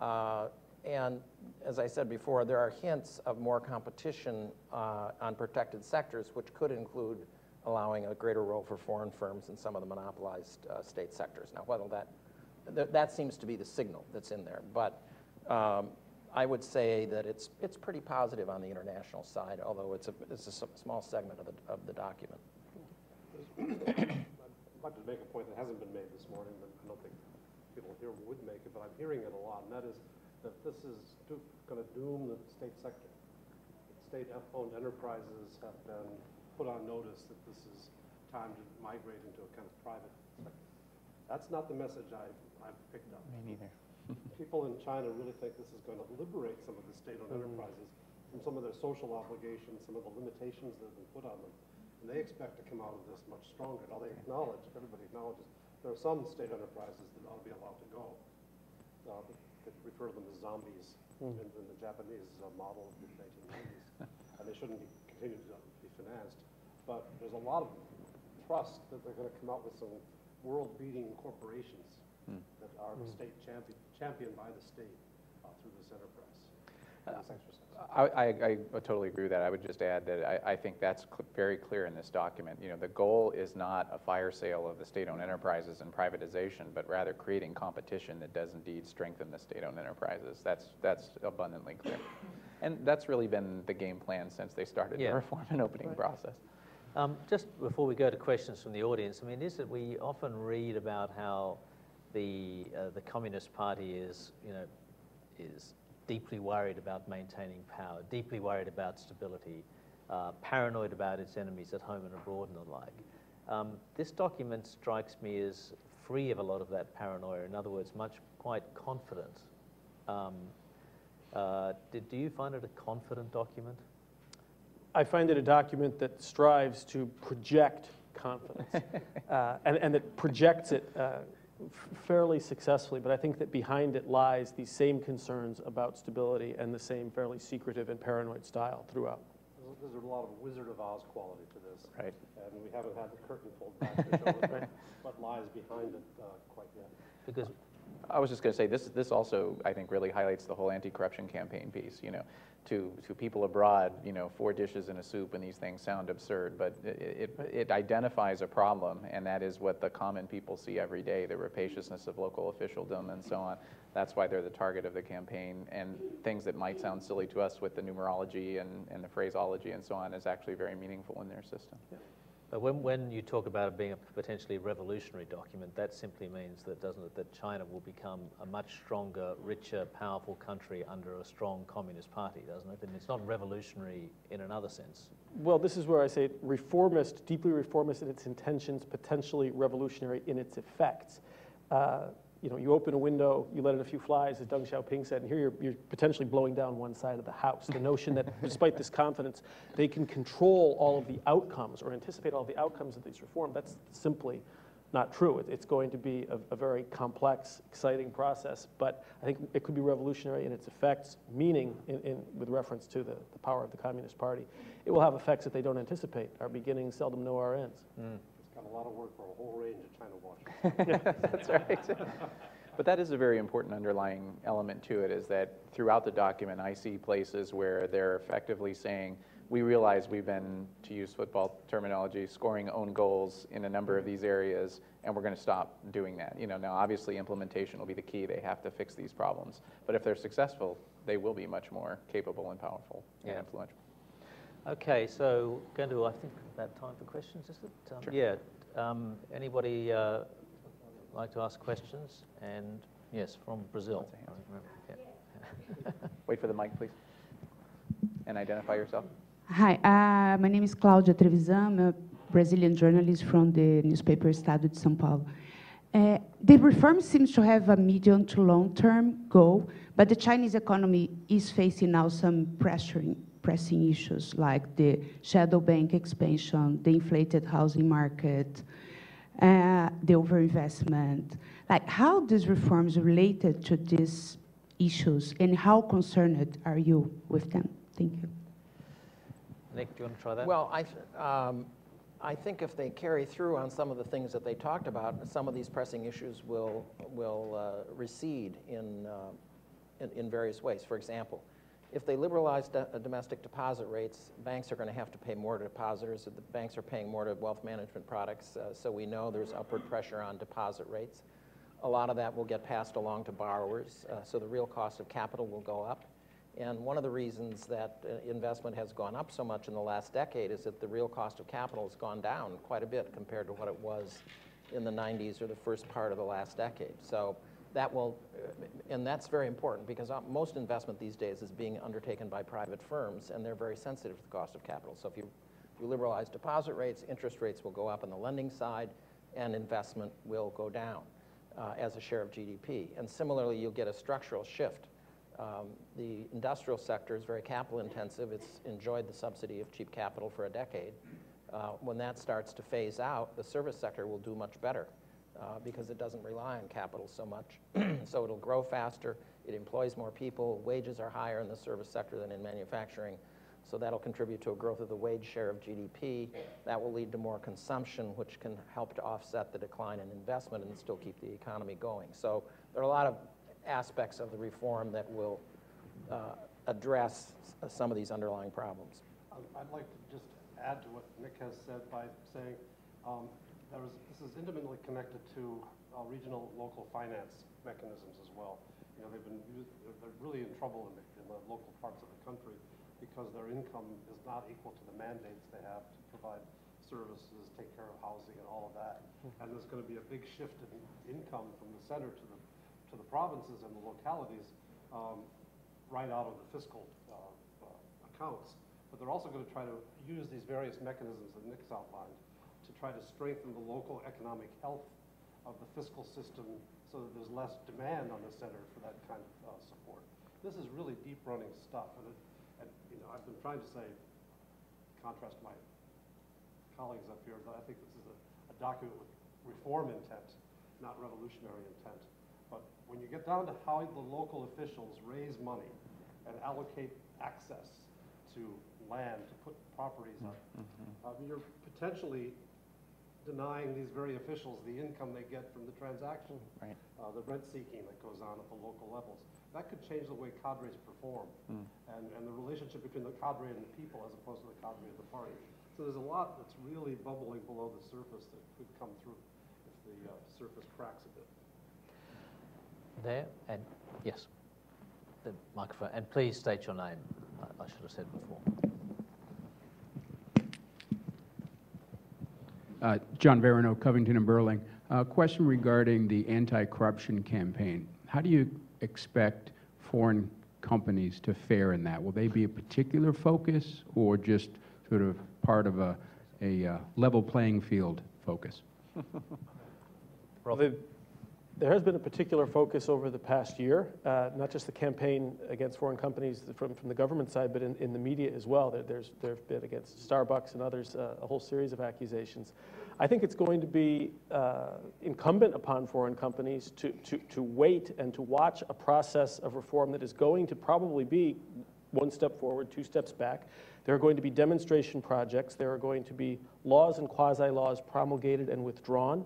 D: Uh, and as I said before, there are hints of more competition uh, on protected sectors, which could include allowing a greater role for foreign firms in some of the monopolized uh, state sectors. Now, whether that, th- that seems to be the signal that's in there. But um, I would say that it's, it's pretty positive on the international side, although it's a, it's a small segment of the, of the document.
C: I'd like to make a point that hasn't been made this morning, but I don't think people here would make it, but I'm hearing it a lot, and that is that this is going to doom the state sector. State-owned enterprises have been put on notice that this is time to migrate into a kind of private sector. That's not the message I, I've picked up.
A: Me neither.
C: People in China really think this is going to liberate some of the state-owned enterprises from some of their social obligations, some of the limitations that have been put on them. And they expect to come out of this much stronger. Now, they acknowledge, everybody acknowledges, there are some state enterprises that ought to be allowed to go. Uh, They refer to them as zombies in, in the Japanese uh, model of the 1990s. And they shouldn't be, continue to be financed. But there's a lot of trust that they're going to come out with some world-beating corporations that are state champion, championed by the state uh, through this enterprise, exercise.
A: I, I, I totally agree with that. I would just add that I, I think that's cl- very clear in this document. You know, the goal is not a fire sale of the state-owned enterprises and privatization, but rather creating competition that does indeed strengthen the state-owned enterprises. That's, that's abundantly clear. And that's really been the game plan since they started the reform and opening process.
B: Um, Just before we go to questions from the audience, I mean, is it, we often read about how the, uh, the Communist Party is, you know, is deeply worried about maintaining power, deeply worried about stability, uh, paranoid about its enemies at home and abroad and the like. Um, This document strikes me as free of a lot of that paranoia, in other words, much, quite confident. Um, uh, Did, do you find it a confident document?
E: I find it a document that strives to project confidence, uh, and, and that projects it uh, fairly successfully. But I think that behind it lies these same concerns about stability and the same fairly secretive and paranoid style throughout.
C: There's, there's a lot of Wizard of Oz quality to this.
A: Right.
C: And we haven't had the curtain pulled back to show what- what lies behind it uh, quite yet.
B: Because
A: I was just going to say, this, this also, I think, really highlights the whole anti-corruption campaign piece, you know. To, to people abroad, you know, four dishes in a soup and these things sound absurd, but it, it, it identifies a problem, and that is what the common people see every day, the rapaciousness of local officialdom and so on. That's why they're the target of the campaign, and things that might sound silly to us with the numerology and, and the phraseology and so on is actually very meaningful in their system.
B: But when, when you talk about it being a potentially revolutionary document, that simply means that, doesn't it, that China will become a much stronger, richer, powerful country under a strong communist party, doesn't it? And it's not revolutionary in another sense.
E: Well, this is where I say reformist, deeply reformist in its intentions, potentially revolutionary in its effects. Uh, you know, you open a window, you let in a few flies, as Deng Xiaoping said, and here you're, you're potentially blowing down one side of the house. The notion that despite this confidence, they can control all of the outcomes or anticipate all the outcomes of these reforms, that's simply not true. It- It's going to be a, a very complex, exciting process, but I think it could be revolutionary in its effects, meaning in, in, with reference to the, the power of the Communist Party. It will have effects that they don't anticipate. Our beginnings seldom know our ends.
C: It's got a lot of work for a whole range of China watchers.
A: That's right. But that is a very important underlying element to it, is that throughout the document, I see places where they're effectively saying, we realize we've been, to use football terminology, scoring own goals in a number of these areas, and we're going to stop doing that. You know, now obviously implementation will be the key. They have to fix these problems. But if they're successful, they will be much more capable and powerful and influential.
B: Okay, so going to, I think, about time for questions, is it? Um,
A: Sure.
B: Yeah. Um, anybody uh, like to ask questions? And yes, from Brazil.
A: Lots of hands.
B: I remember, yeah.
A: Wait for the mic, please. And identify yourself.
F: Hi, uh, my name is Cláudia Trevisan. I'm a Brazilian journalist from the newspaper Estado de São Paulo. Uh, the reform seems to have a medium to long-term goal, but the Chinese economy is facing now some pressuring, pressing issues like the shadow bank expansion, the inflated housing market, uh, the overinvestment. Like, how these reforms related to these issues, and how concerned are you with them? Thank you.
B: Nick, do you want to try that?
D: Well, I, um, I think if they carry through on some of the things that they talked about, some of these pressing issues will, will uh, recede in, uh, in, in various ways. For example, if they liberalize do- uh, domestic deposit rates, banks are going to have to pay more to depositors. The banks are paying more to wealth management products, uh, so we know there's upward pressure on deposit rates. A lot of that will get passed along to borrowers, uh, so the real cost of capital will go up. And one of the reasons that uh, investment has gone up so much in the last decade is that the real cost of capital has gone down quite a bit compared to what it was in the 90s or the first part of the last decade. So that will, and that's very important because uh, most investment these days is being undertaken by private firms and they're very sensitive to the cost of capital. So if you you liberalize deposit rates, interest rates will go up on the lending side, and investment will go down uh, as a share of GDP. And similarly, you'll get a structural shift. Um, the industrial sector is very capital intensive. It's enjoyed the subsidy of cheap capital for a decade. Uh, when that starts to phase out, the service sector will do much better uh, because it doesn't rely on capital so much. so it'll grow faster, it employs more people, wages are higher in the service sector than in manufacturing. So that'll contribute to a growth of the wage share of GDP. That will lead to more consumption, which can help to offset the decline in investment and still keep the economy going. So there are a lot of aspects of the reform that will uh, address some of these underlying problems.
C: I'd like to just add to what Nick has said by saying um, is, this is intimately connected to uh, regional local finance mechanisms as well. You know, they've been, they're- really in trouble in the, in the local parts of the country because their income is not equal to the mandates they have to provide services, take care of housing and all of that. And there's going to be a big shift in income from the center to the, to the provinces and the localities um, right out of the fiscal uh, uh, accounts. But they're also going to try to use these various mechanisms that Nick's outlined try to strengthen the local economic health of the fiscal system so that there's less demand on the center for that kind of uh, support. This is really deep running stuff. And, it, and you know, I've been trying to say, contrast my colleagues up here, that I think this is a, a document with reform intent, not revolutionary intent. But when you get down to how the local officials raise money and allocate access to land, to put properties up, um, you're potentially denying these very officials the income they get from the transaction.
A: Right.
C: Uh, the rent seeking that goes on at the local levels. That could change the way cadres perform and, and the relationship between the cadre and the people as opposed to the cadre and the party. So there's a lot that's really bubbling below the surface that could come through if the uh, surface cracks a bit.
B: There, and yes, the microphone. And please state your name. I, I should have said before.
G: Uh, John Verino, Covington and Burling. Uh, Question regarding the anti-corruption campaign. How do you expect foreign companies to fare in that? Will they be a particular focus or just sort of part of a, a uh, level playing field focus?
E: Well, There has been a particular focus over the past year, uh, not just the campaign against foreign companies from, from the government side, but in, in the media as well. There, there's, there have been against Starbucks and others uh, a whole series of accusations. I think it's going to be uh, incumbent upon foreign companies to, to, to wait and to watch a process of reform that is going to probably be one step forward, two steps back. There are going to be demonstration projects. There are going to be laws and quasi-laws promulgated and withdrawn.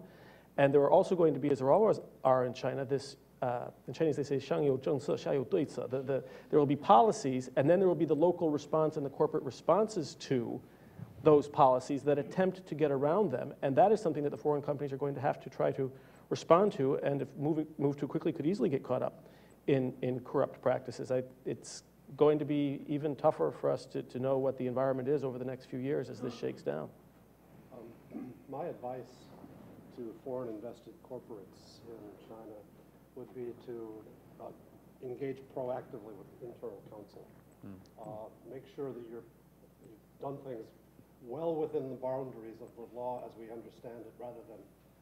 E: And there are also going to be, as there always are in China, this, uh, in Chinese they say, 上有政策,下有对策. The, the, there will be policies, and then there will be the local response and the corporate responses to those policies that attempt to get around them. And that is something that the foreign companies are going to have to try to respond to, and if moving, move too quickly, could easily get caught up in, in corrupt practices. I, it's going to be even tougher for us to, to know what the environment is over the next few years as this shakes down.
C: Um, My advice to foreign invested corporates in China would be to uh, engage proactively with internal counsel. Uh, Make sure that you're, you've done things well within the boundaries of the law as we understand it, rather than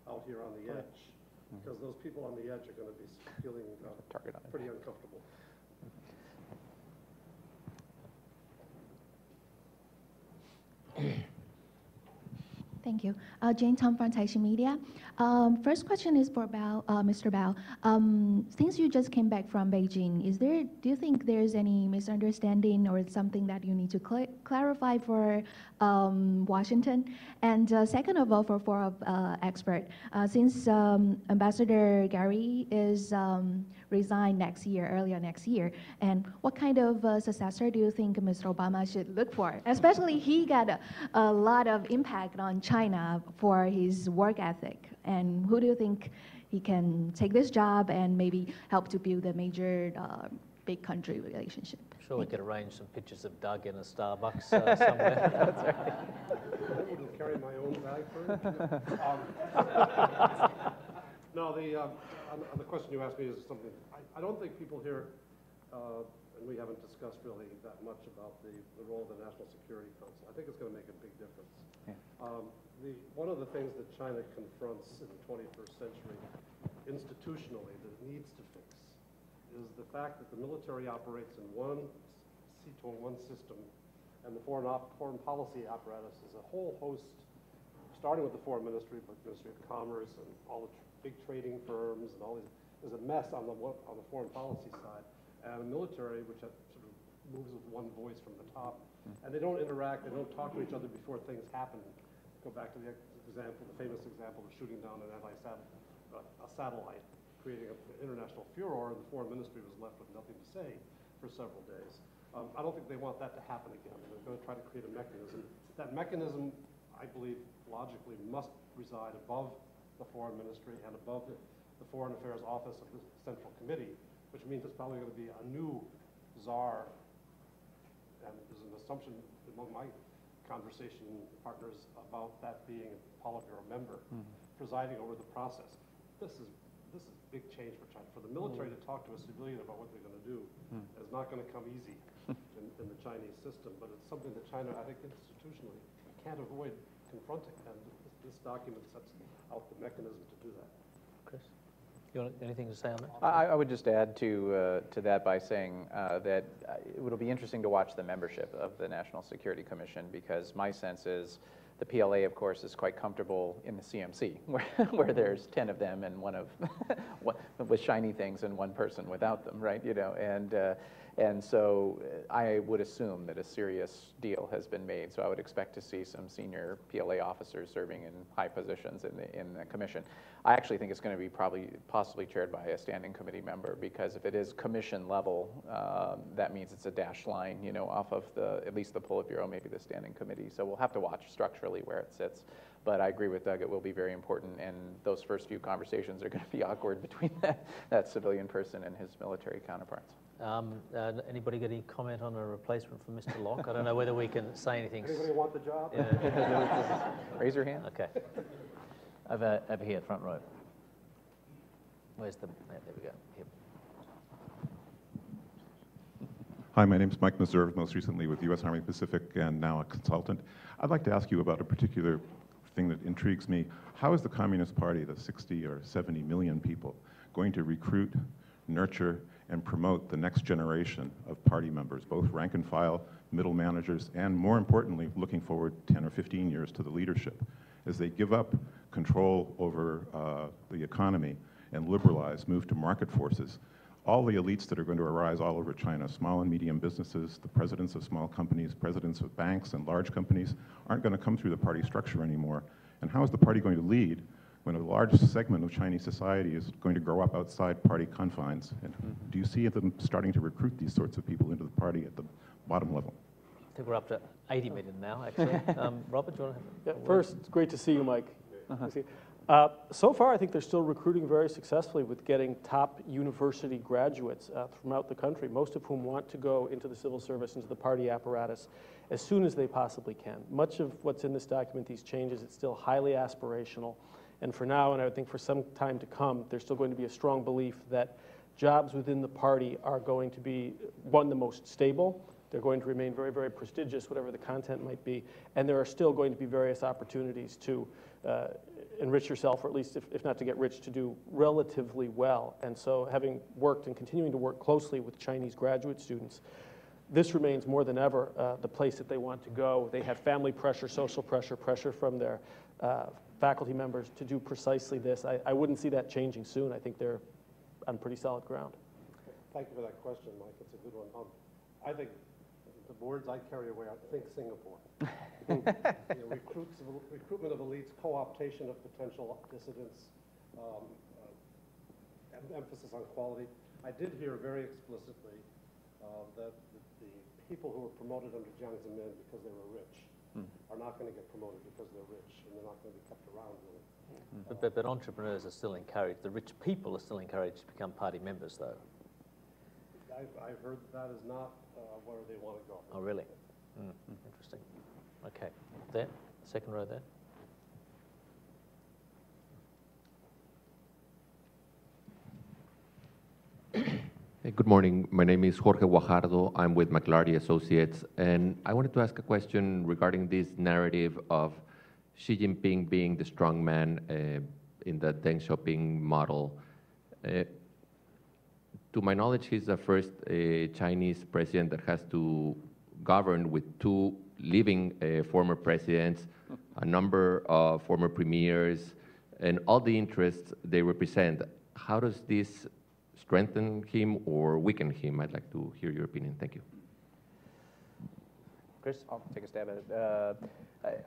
C: out here on the edge. Because those people on the edge are going to be feeling uh,
A: Target on their
C: pretty uncomfortable.
H: Thank you. Uh, Jane Tom from Taishin Media. Um, first question is for Bao, uh, Mr. Bao. Um, since you just came back from Beijing, is there, do you think there's any misunderstanding or something that you need to cl- clarify for um, Washington? And uh, second of all, for for uh, expert, uh, since um, Ambassador Gary is um, resign next year, earlier next year, and what kind of uh, successor do you think Mr. Obama should look for? Especially he got a, a lot of impact on China for his work ethic, and who do you think he can take this job and maybe help to build a major uh, big country relationship?
B: Sure, we could arrange some pictures of Doug in a Starbucks uh, somewhere.
C: I wouldn't carry my own bag for it. Um, No, the, um, on on the question you asked me is something, I, I don't think people here uh, and we haven't discussed really that much about the, the role of the National Security Council. I think it's going to make a big difference.
A: Yeah.
C: Um, the, one of the things that China confronts in the 21st century institutionally that it needs to fix is the fact that the military operates in one seat one system, and the foreign, op, foreign policy apparatus is a whole host, starting with the foreign ministry, but Ministry of Commerce and all the big trading firms and all these. There's a mess on the on the foreign policy side, and the military which sort of moves with one voice from the top, and they don't interact. They don't talk to each other before things happen. Go back to the example, the famous example of shooting down an anti-satellite, uh, a satellite, creating an international furor, and the foreign ministry was left with nothing to say for several days. Um, I don't think they want that to happen again. They're going to try to create a mechanism. That mechanism, I believe, logically must reside above the foreign ministry and above the, the foreign affairs office of the central committee, which means it's probably going to be a new czar. And there's an assumption among my conversation partners about that being a Politburo member hmm. presiding over the process. This is this is a big change for China. For the military hmm. to talk to a civilian about what they're going to do hmm. is not going to come easy in, in the Chinese system, but it's something that China, I think, institutionally can't avoid confronting. And this, this document sets out the mechanism to do that.
B: Chris, you want anything to say on that?
A: I, I would just add to, uh, to that by saying uh, that uh, it will be interesting to watch the membership of the National Security Commission because my sense is the PLA, of course, is quite comfortable in the CMC, where, where there's 10 of them and one of, with shiny things and one person without them, right? You know, and, uh, and so uh, I would assume that a serious deal has been made. So I would expect to see some senior PLA officers serving in high positions in the, in the commission. I actually think it's going to be probably possibly chaired by a standing committee member because if it is commission level, um, that means it's a dash line, you know, off of the at least the Politburo, maybe the standing committee. So we'll have to watch structurally where it sits. But I agree with Doug; it will be very important, and those first few conversations are going to be awkward between that, that civilian person and his military counterparts.
B: Um, uh, anybody got any comment on a replacement for Mr. Locke? I don't know whether we can say anything.
C: Anybody want the job?
B: Yeah.
A: Raise your hand.
B: Okay. Over, over here, front row. Where's the, yeah, there we go. Here.
I: Hi, my name is Mike Meserve, most recently with U.S. Army Pacific and now a consultant. I'd like to ask you about a particular thing that intrigues me. How is the Communist Party, the 60 or 70 million people, going to recruit, nurture, and promote the next generation of party members, both rank and file, middle managers, and more importantly, looking forward 10 or 15 years to the leadership, as they give up control over uh, the economy and liberalize, move to market forces? All the elites that are going to arise all over China, small and medium businesses, the presidents of small companies, presidents of banks and large companies, aren't going to come through the party structure anymore. And how is the party going to lead when a large segment of Chinese society is going to grow up outside party confines? And do you see them starting to recruit these sorts of people into the party at the bottom level?
B: I think we're up to 80 million now, actually. Um, Robert, do you want to
E: Yeah,
B: have a word?
E: first, it's great to see you, Mike. Good to see you. Uh, So far, I think they're still recruiting very successfully with getting top university graduates uh, throughout the country, most of whom want to go into the civil service, into the party apparatus, as soon as they possibly can. Much of what's in this document, these changes, it's still highly aspirational. And for now, and I would think for some time to come, there's still going to be a strong belief that jobs within the party are going to be, one, the most stable, they're going to remain very, very prestigious, whatever the content might be. And there are still going to be various opportunities to uh, enrich yourself, or at least, if, if not to get rich, to do relatively well. And so, having worked and continuing to work closely with Chinese graduate students, this remains more than ever uh, the place that they want to go. They have family pressure, social pressure, pressure from their uh, faculty members to do precisely this. I, I wouldn't see that changing soon. I think they're on pretty solid ground.
C: Thank you for that question, Mike. It's a good one. Um, I think the words I carry away are think Singapore. You know, recruits, recruitment of elites, co-optation of potential dissidents, um, uh, em- emphasis on quality. I did hear very explicitly uh, that the the people who were promoted under Jiang Zemin because they were rich are not going to get promoted because they're rich, and they're not going to be kept around really.
B: But, but, but entrepreneurs are still encouraged, the rich people are still encouraged to become party members, though.
C: I've, I've heard that is not uh, where they want to go.
B: Oh, really? Mm, Interesting. Okay. There, second row there.
J: Hey, Good morning. My name is Jorge Guajardo. I'm with McLarty Associates, and I wanted to ask a question regarding this narrative of Xi Jinping being the strong man uh, in the Deng Xiaoping model. Uh, to my knowledge, he's the first uh, Chinese president that has to govern with two living uh, former presidents, a number of former premiers, and all the interests they represent. How does this strengthen him or weaken him? I'd like to hear your opinion. Thank you.
A: Chris, I'll take a stab at it. Uh,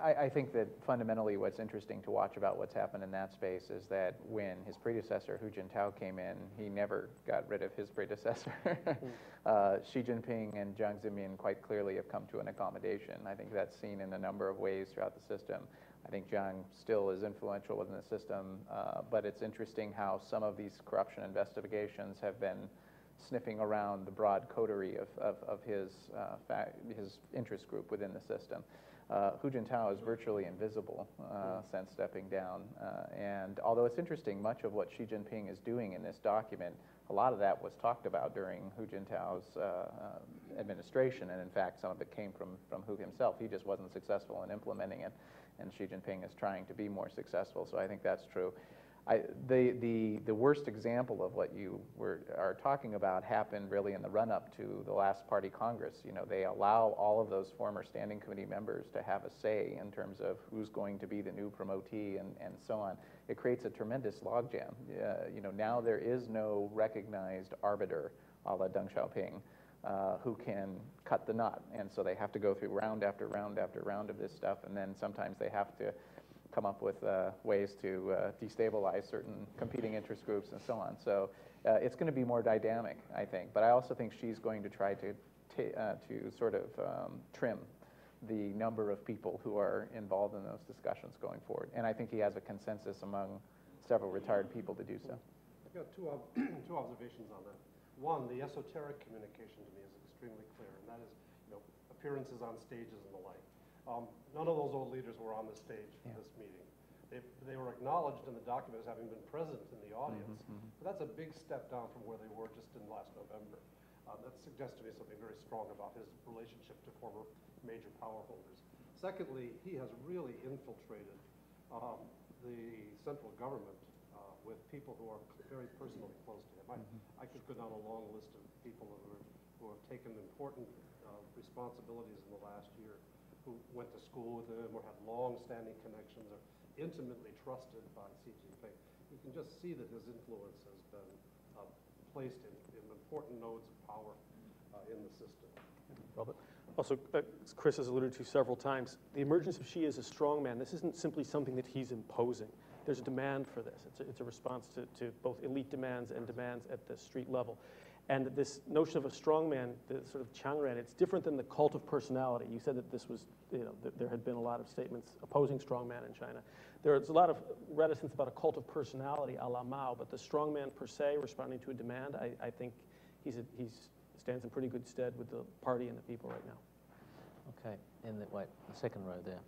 A: I, I think that fundamentally what's interesting to watch about what's happened in that space is that when his predecessor, Hu Jintao, came in, he never got rid of his predecessor. uh, Xi Jinping and Jiang Zemin quite clearly have come to an accommodation. I think that's seen in a number of ways throughout the system. I think Jiang still is influential within the system, uh, but it's interesting how some of these corruption investigations have been sniffing around the broad coterie of, of, of his, uh, his interest group within the system. Uh, Hu Jintao is virtually invisible uh, since stepping down. Uh, and although it's interesting, much of what Xi Jinping is doing in this document, a lot of that was talked about during Hu Jintao's uh, uh, administration. And in fact, some of it came from, from Hu himself. He just wasn't successful in implementing it. And Xi Jinping is trying to be more successful. So I think that's true. I, the, the, the worst example of what you were, are talking about happened really in the run-up to the last party Congress. You know, they allow all of those former standing committee members to have a say in terms of who's going to be the new promotee and, and so on. It creates a tremendous logjam. Uh, you know, now there is no recognized arbiter a la Deng Xiaoping uh, who can cut the knot. And so they have to go through round after round after round of this stuff, and then sometimes they have to come up with uh, ways to uh, destabilize certain competing interest groups and so on. So uh, it's going to be more dynamic, I think. But I also think Xi's going to try to uh, to sort of um, trim the number of people who are involved in those discussions going forward. And I think he has a consensus among several retired people to do so.
C: I've got two, ob- two observations on that. One, the esoteric communication to me is extremely clear, and that is, you know, appearances on stages and the like. Um, none of those old leaders were on the stage
A: Yeah.
C: for this meeting. They, they were acknowledged in the document as having been present in the audience.
A: mhm.
C: But that's a big step down from where they were just in last November. Uh, that suggests to me something very strong about his relationship to former major power holders. Secondly, he has really infiltrated um, the central government uh, with people who are very personally close to him. I, I could go down a long list of people who, are, who have taken important uh, responsibilities in the last year, who went to school with him or had long-standing connections or intimately trusted by Xi Jinping. You can just see that his influence has been uh, placed in, in important nodes of power uh, in the system.
E: Robert? Also, uh, as Chris has alluded to several times, the emergence of Xi as a strongman, this isn't simply something that he's imposing. There's a demand for this. It's a, it's a response to, to both elite demands and demands at the street level. And this notion of a strongman, the sort of qiangren, it's different than the cult of personality. You said that this was, you know, there had been a lot of statements opposing strongman in China. There's a lot of reticence about a cult of personality a la Mao, but the strongman per se, responding to a demand, I, I think he's, a, he's stands in pretty good stead with the party and the people right now.
B: Okay, in the, wait, the second row there.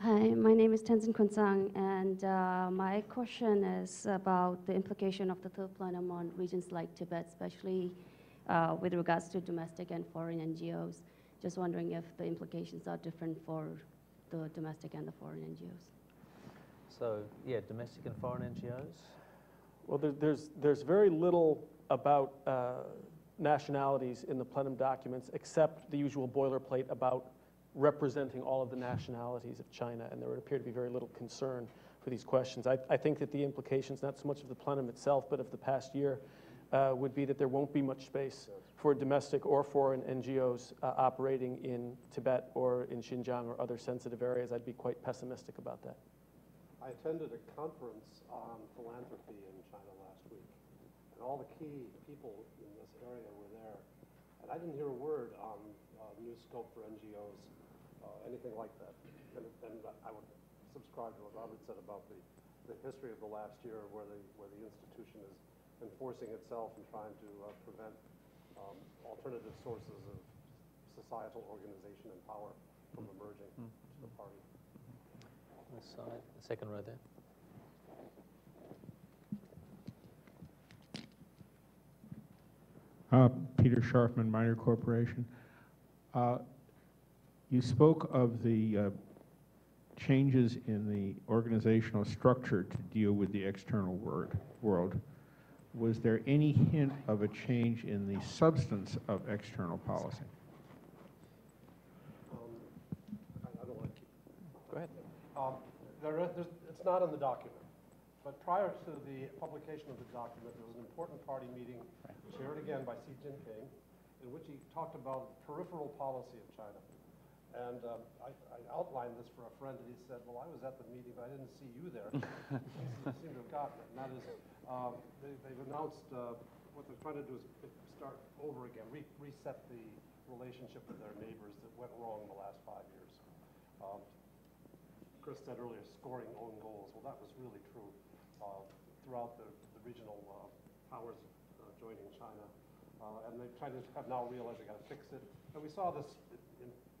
K: Hi, my name is Tenzin Kunsang, and uh, my question is about the implication of the third plenum on regions like Tibet, especially uh, with regards to domestic and foreign NGOs. Just wondering if the implications are different for the domestic and the foreign NGOs.
B: So, yeah, domestic and foreign NGOs?
E: Well, there, there's, there's very little about uh, nationalities in the plenum documents except the usual boilerplate about representing all of the nationalities of China, and there would appear to be very little concern for these questions. I, I think that the implications, not so much of the plenum itself, but of the past year, uh, would be that there won't be much space for domestic or foreign NGOs uh, operating in Tibet or in Xinjiang or other sensitive areas. I'd be quite pessimistic about that.
C: I attended a conference on philanthropy in China last week, and all the key people in this area were there. And I didn't hear a word on uh, new scope for NGOs, anything like that. And, and I would subscribe to what Robert said about the, the history of the last year where the, where the institution is enforcing itself and trying to uh, prevent um, alternative sources of societal organization and power from emerging mm -hmm. to the party.
B: This side, the second row there.
L: Uh, Peter Sharfman, MITRE Corporation. Uh, you spoke of the uh, changes in the organizational structure to deal with the external word, world. Was there any hint of a change in the substance of external policy?
C: Um, I I don't keep
A: Go ahead.
C: Um, There is, there's- it's not in the document, but prior to the publication of the document, there was an important party meeting chaired again by Xi Jinping, in which he talked about peripheral policy of China. And um, I I outlined this for a friend, and he said, well, I was at the meeting, but I didn't see you there. You seem to have gotten it, and that is, um, they- they've announced, uh, what they're trying to do is start over again, re- reset the relationship with their neighbors that went wrong in the last five years. Um, Chris said earlier, scoring own goals. Well, that was really true uh, throughout the, the regional uh, powers uh, joining China. Uh, and the Chinese have now realized they got to fix it. And we saw this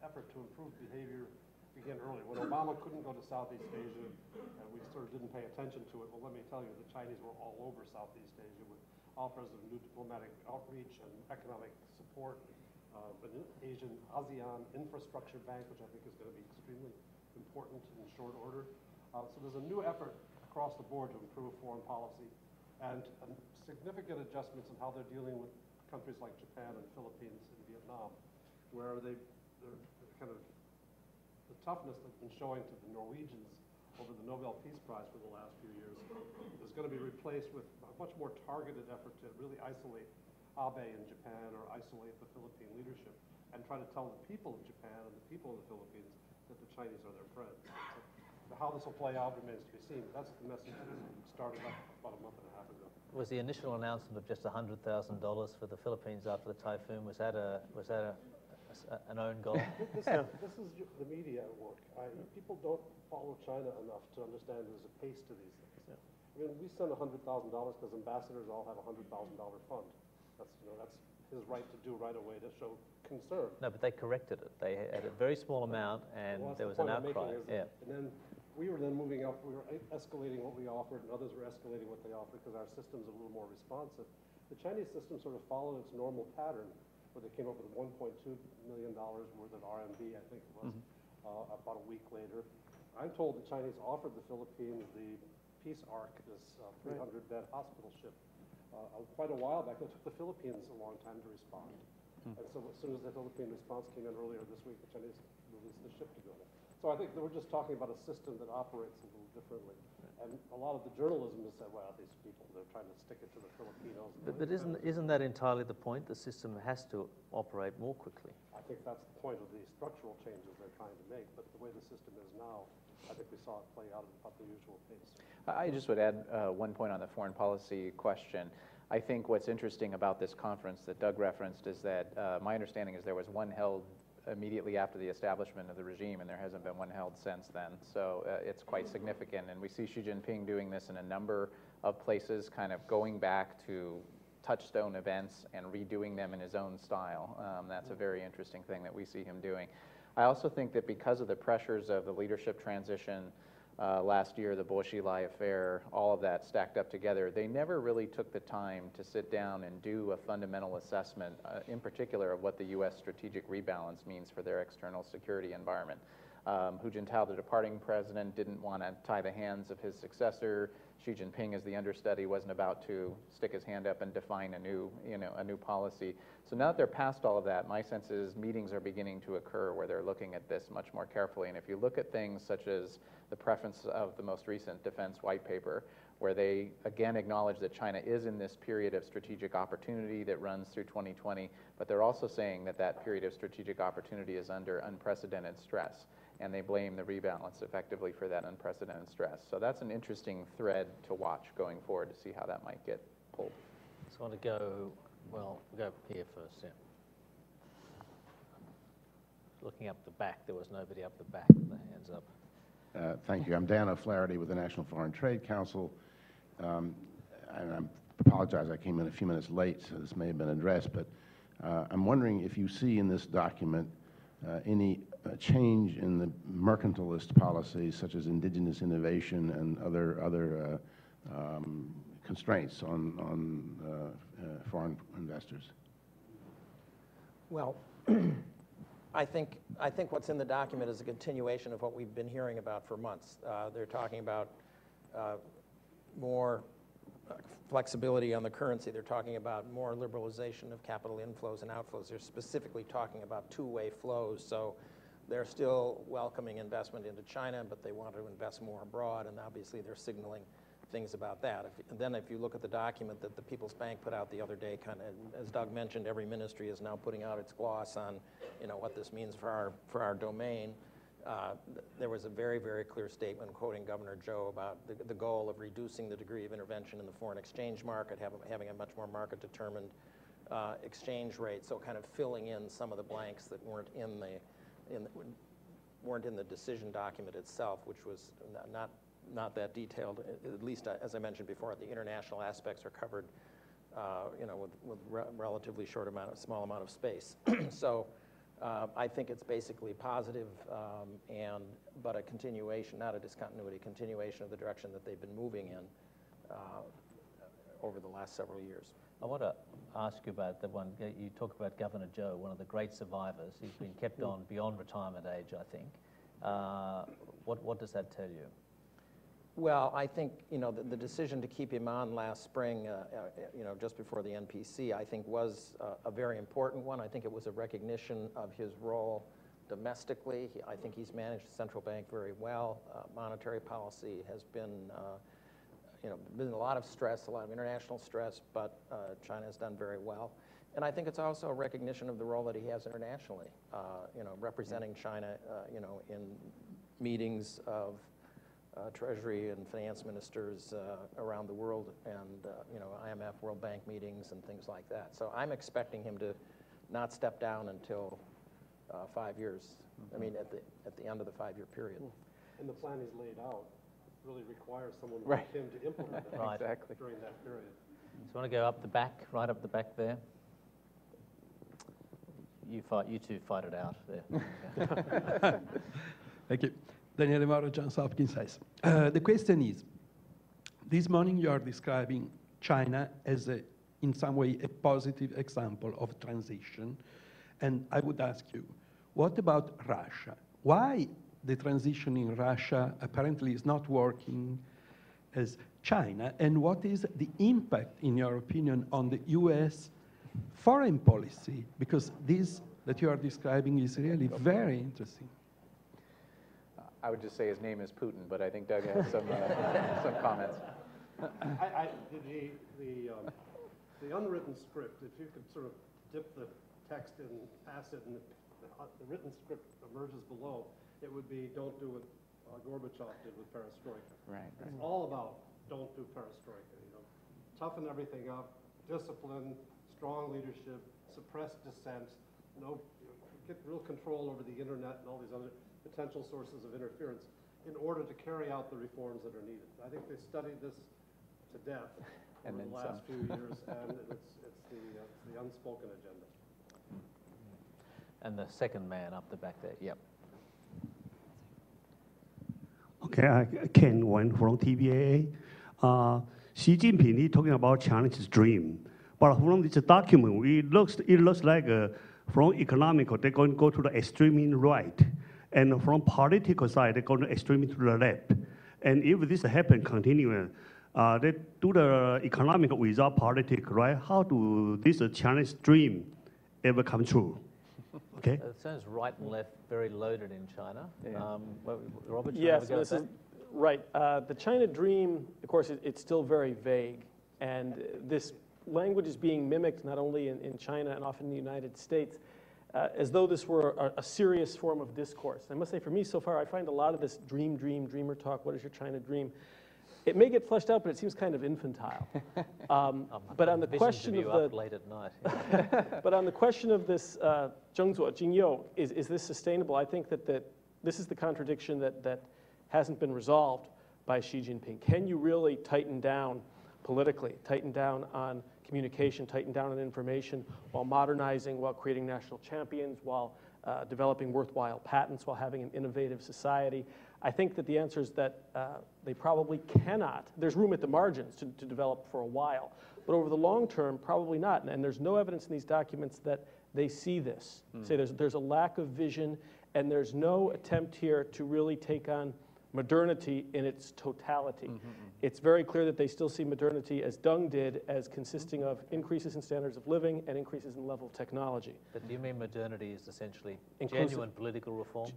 C: effort to improve behavior begin early. When Obama couldn't go to Southeast Asia, and we sort of didn't pay attention to it, well, let me tell you, the Chinese were all over Southeast Asia with offers of new diplomatic outreach and economic support. Uh, an Asian ASEAN infrastructure bank, which I think is going to be extremely important in short order. Uh, so there's a new effort across the board to improve foreign policy and um, significant adjustments in how they're dealing with countries like Japan and Philippines and Vietnam, where they, they're they're kind of, the toughness they've been showing to the Norwegians over the Nobel Peace Prize for the last few years is going to be replaced with a much more targeted effort to really isolate Abe in Japan or isolate the Philippine leadership and try to tell the people of Japan and the people of the Philippines that the Chinese are their friends. So how this will play out remains to be seen. That's the message that started up about a month and a half ago.
B: Was the initial announcement of just $100,000 for the Philippines after the typhoon, was that a, was that a, a- an own goal?
C: This, this is the media at work. I, people don't follow China enough to understand there's a pace to these things. I mean, we send hundred thousand dollars because ambassadors all have a hundred thousand dollar fund. That's, you know, that's his right to do right away to show concern.
B: No, but they corrected it. They had a very small amount and
C: Well, that's
B: there
C: the
B: was an
C: point I'm making
B: outcry. Yeah.
C: that- And then we were then moving up, we were escalating what we offered, and others were escalating what they offered because our system's a little more responsive. The Chinese system sort of followed its normal pattern, where they came up with one point two million dollars worth of RMB, I think it was, uh, about a week later. I'm told the Chinese offered the Philippines the Peace Ark, this uh, three hundred bed hospital ship, uh, uh, quite a while back. It took the Philippines a long time to respond. And so as soon as the Philippine response came in earlier this week, the Chinese released the ship to go there. So I think that we're just talking about a system that operates a little differently. And a lot of the journalism has said, well, these people, they're trying to stick it to the Filipinos.
B: But, but isn't, isn't that entirely the point? The system has to operate more quickly.
C: I think that's the point of the structural changes they're trying to make, but the way the system is now, I think we saw it play out at about the usual pace.
A: I just would add uh, one point on the foreign policy question. I think what's interesting about this conference that Doug referenced is that uh, my understanding is there was one held immediately after the establishment of the regime, and there hasn't been one held since then. So uh, it's quite significant, and we see Xi Jinping doing this in a number of places, kind of going back to touchstone events and redoing them in his own style. Um, that's a very interesting thing that we see him doing. I also think that because of the pressures of the leadership transition uh, last year, the Bo Xilai affair, all of that stacked up together, they never really took the time to sit down and do a fundamental assessment, uh, in particular of what the U.S. strategic rebalance means for their external security environment. Um, Hu Jintao, the departing president, didn't want to tie the hands of his successor. Xi Jinping, as the understudy, wasn't about to stick his hand up and define a new, you know, a new policy. So now that they're past all of that, my sense is meetings are beginning to occur where they're looking at this much more carefully. And if you look at things such as the preference of the most recent defense white paper, where they again acknowledge that China is in this period of strategic opportunity that runs through 2020, but they're also saying that that period of strategic opportunity is under unprecedented stress and they blame the rebalance effectively for that unprecedented stress. So that's an interesting thread to watch going forward to see how that might get pulled.
B: So I want to go, well, we'll go here first, yeah. Looking up the back, there was nobody up the back with their hands up.
M: Uh, Thank you. I'm Dan O'Flaherty with the National Foreign Trade Council. Um, And I apologize, I came in a few minutes late, so this may have been addressed, but uh, I'm wondering if you see in this document uh, any uh, change in the mercantilist policies such as indigenous innovation and other, other uh, um, constraints on, on uh, uh, foreign investors.
D: Well, I think, I think what's in the document is a continuation of what we've been hearing about for months. Uh, They're talking about uh, more flexibility on the currency. They're talking about more liberalization of capital inflows and outflows. They're specifically talking about two-way flows. So they're still welcoming investment into China, but they want to invest more abroad, and obviously they're signaling things about that. And then if you look at the document that the People's Bank put out the other day, kind of, as Doug mentioned, every ministry is now putting out its gloss on, you know, what this means for our, for our domain. Uh, there was a very, very clear statement quoting Governor Zhou about the, goal of reducing the degree of intervention in the foreign exchange market, having a much more market-determined uh, exchange rate, so kind of filling in some of the blanks that weren't in the, in weren't in the decision document itself, which was not- not, that detailed. At- At least, uh, as I mentioned before, the international aspects are covered, uh, you know, with, with re- relatively short amount, of small amount of space. So uh, I think it's basically positive, um, and, but a continuation, not a discontinuity, continuation of the direction that they've been moving in uh, over the last several years.
B: I want to ask you about the one, you talk about Governor Zhou, one of the great survivors. He's been kept on beyond retirement age, I think. Uh, What, what does that tell you?
D: Well, I think, you know, the, the decision to keep him on last spring, uh, uh, you know, just before the NPC, I think was uh, a very important one. I think it was a recognition of his role domestically. He- I think he's managed the central bank very well. Uh, monetary policy has been, uh, you know, been a lot of stress, a lot of international stress, but uh, China has done very well. And I think it's also a recognition of the role that he has internationally, uh, you know, representing China, uh, you know, in meetings of uh, Treasury and finance ministers uh, around the world and, uh, you know, IMF, World Bank meetings and things like that. So I'm expecting him to not step down until uh, five years. I mean, at the, at the end of the five-year period.
C: And the plan is laid out really requires someone
A: Right.
C: like him to implement it
B: Right.
A: Exactly.
C: during that period.
B: So you want to go up the back, right up the back there? You fight, you two fight it out there.
N: Thank you. Daniele Mauro, Johns Hopkins SAIS. Uh, the question is, this morning you are describing China as, a, in some way, a positive example of transition. And I would ask you, what about Russia? Why the transition in Russia apparently is not working as China? And what is the impact, in your opinion, on the US foreign policy? Because this that you are describing is really very interesting.
A: I would just say his name is Putin, but I think Doug has some, uh, some comments.
C: I, I, the, the, um, the unwritten script, if you could sort of dip the text and pass it, and the, the written script emerges below, it would be, don't do what uh, Gorbachev did with perestroika.
A: Right,
C: It's all about, don't do perestroika, you know. Toughen everything up, discipline, strong leadership, suppress dissent, no, get real control over the internet and all these other potential sources of interference in order to carry out the reforms that are needed. I think they studied this to death
A: And
C: over the last
A: some.
C: few years, and it's, it's the, uh, it's the unspoken agenda.
B: And the second man up the back there, yep.
O: Okay, I, Ken Wen from TBAA. Uh, Xi Jinping is talking about China's dream, but from this document, it looks it looks like uh, from economical they're going to go to the extreme right, and from political side they're going to extreme to the left. And if this happen continuing, uh, they do the economic without politics, right? How do this uh, Chinese dream ever come true? Okay.
B: It sounds right and left very loaded in China.
A: Yeah.
B: Um, well, Robert, you wanna
E: Yes,
B: have a go
E: this
B: at
E: is,
B: that?
E: right. Uh, The China dream, of course, it- it's still very vague. And uh, this language is being mimicked not only in, in China and often in the United States, uh, as though this were a, a serious form of discourse. I must say, for me so far, I find a lot of this dream, dream, dreamer talk, what is your China dream? It may get fleshed out, but it seems kind of infantile. Um, But on the question
B: of
E: of
B: you up
E: the,
B: late at night.
E: but on the question of this uh, Zheng Zuo, Jingyou, is, is this sustainable? I think that, that this is the contradiction that, that hasn't been resolved by Xi Jinping. Can you really tighten down politically, tighten down on communication, tighten down on information while modernizing, while creating national champions, while uh, developing worthwhile patents, while having an innovative society? I think that the answer is that uh, they probably cannot. There's room at the margins to, to develop for a while, but over the long term, probably not. And, and there's no evidence in these documents that they see this. Hmm. Say there's, there's a lack of vision, and there's no attempt here to really take on modernity in its totality. Mm-hmm, mm-hmm. It's very clear that they still see modernity, as Deng did, as consisting of increases in standards of living and increases in level of technology.
B: But do you mean modernity is essentially
E: Inclusive-
B: genuine political reform?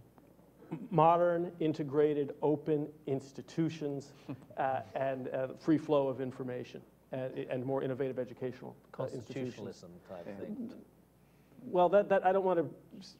E: Modern, integrated, open institutions uh, and uh, free flow of information and, and more innovative educational uh, institutions.
B: Constitutionalism type thing?
E: Well, that, that, I don't want to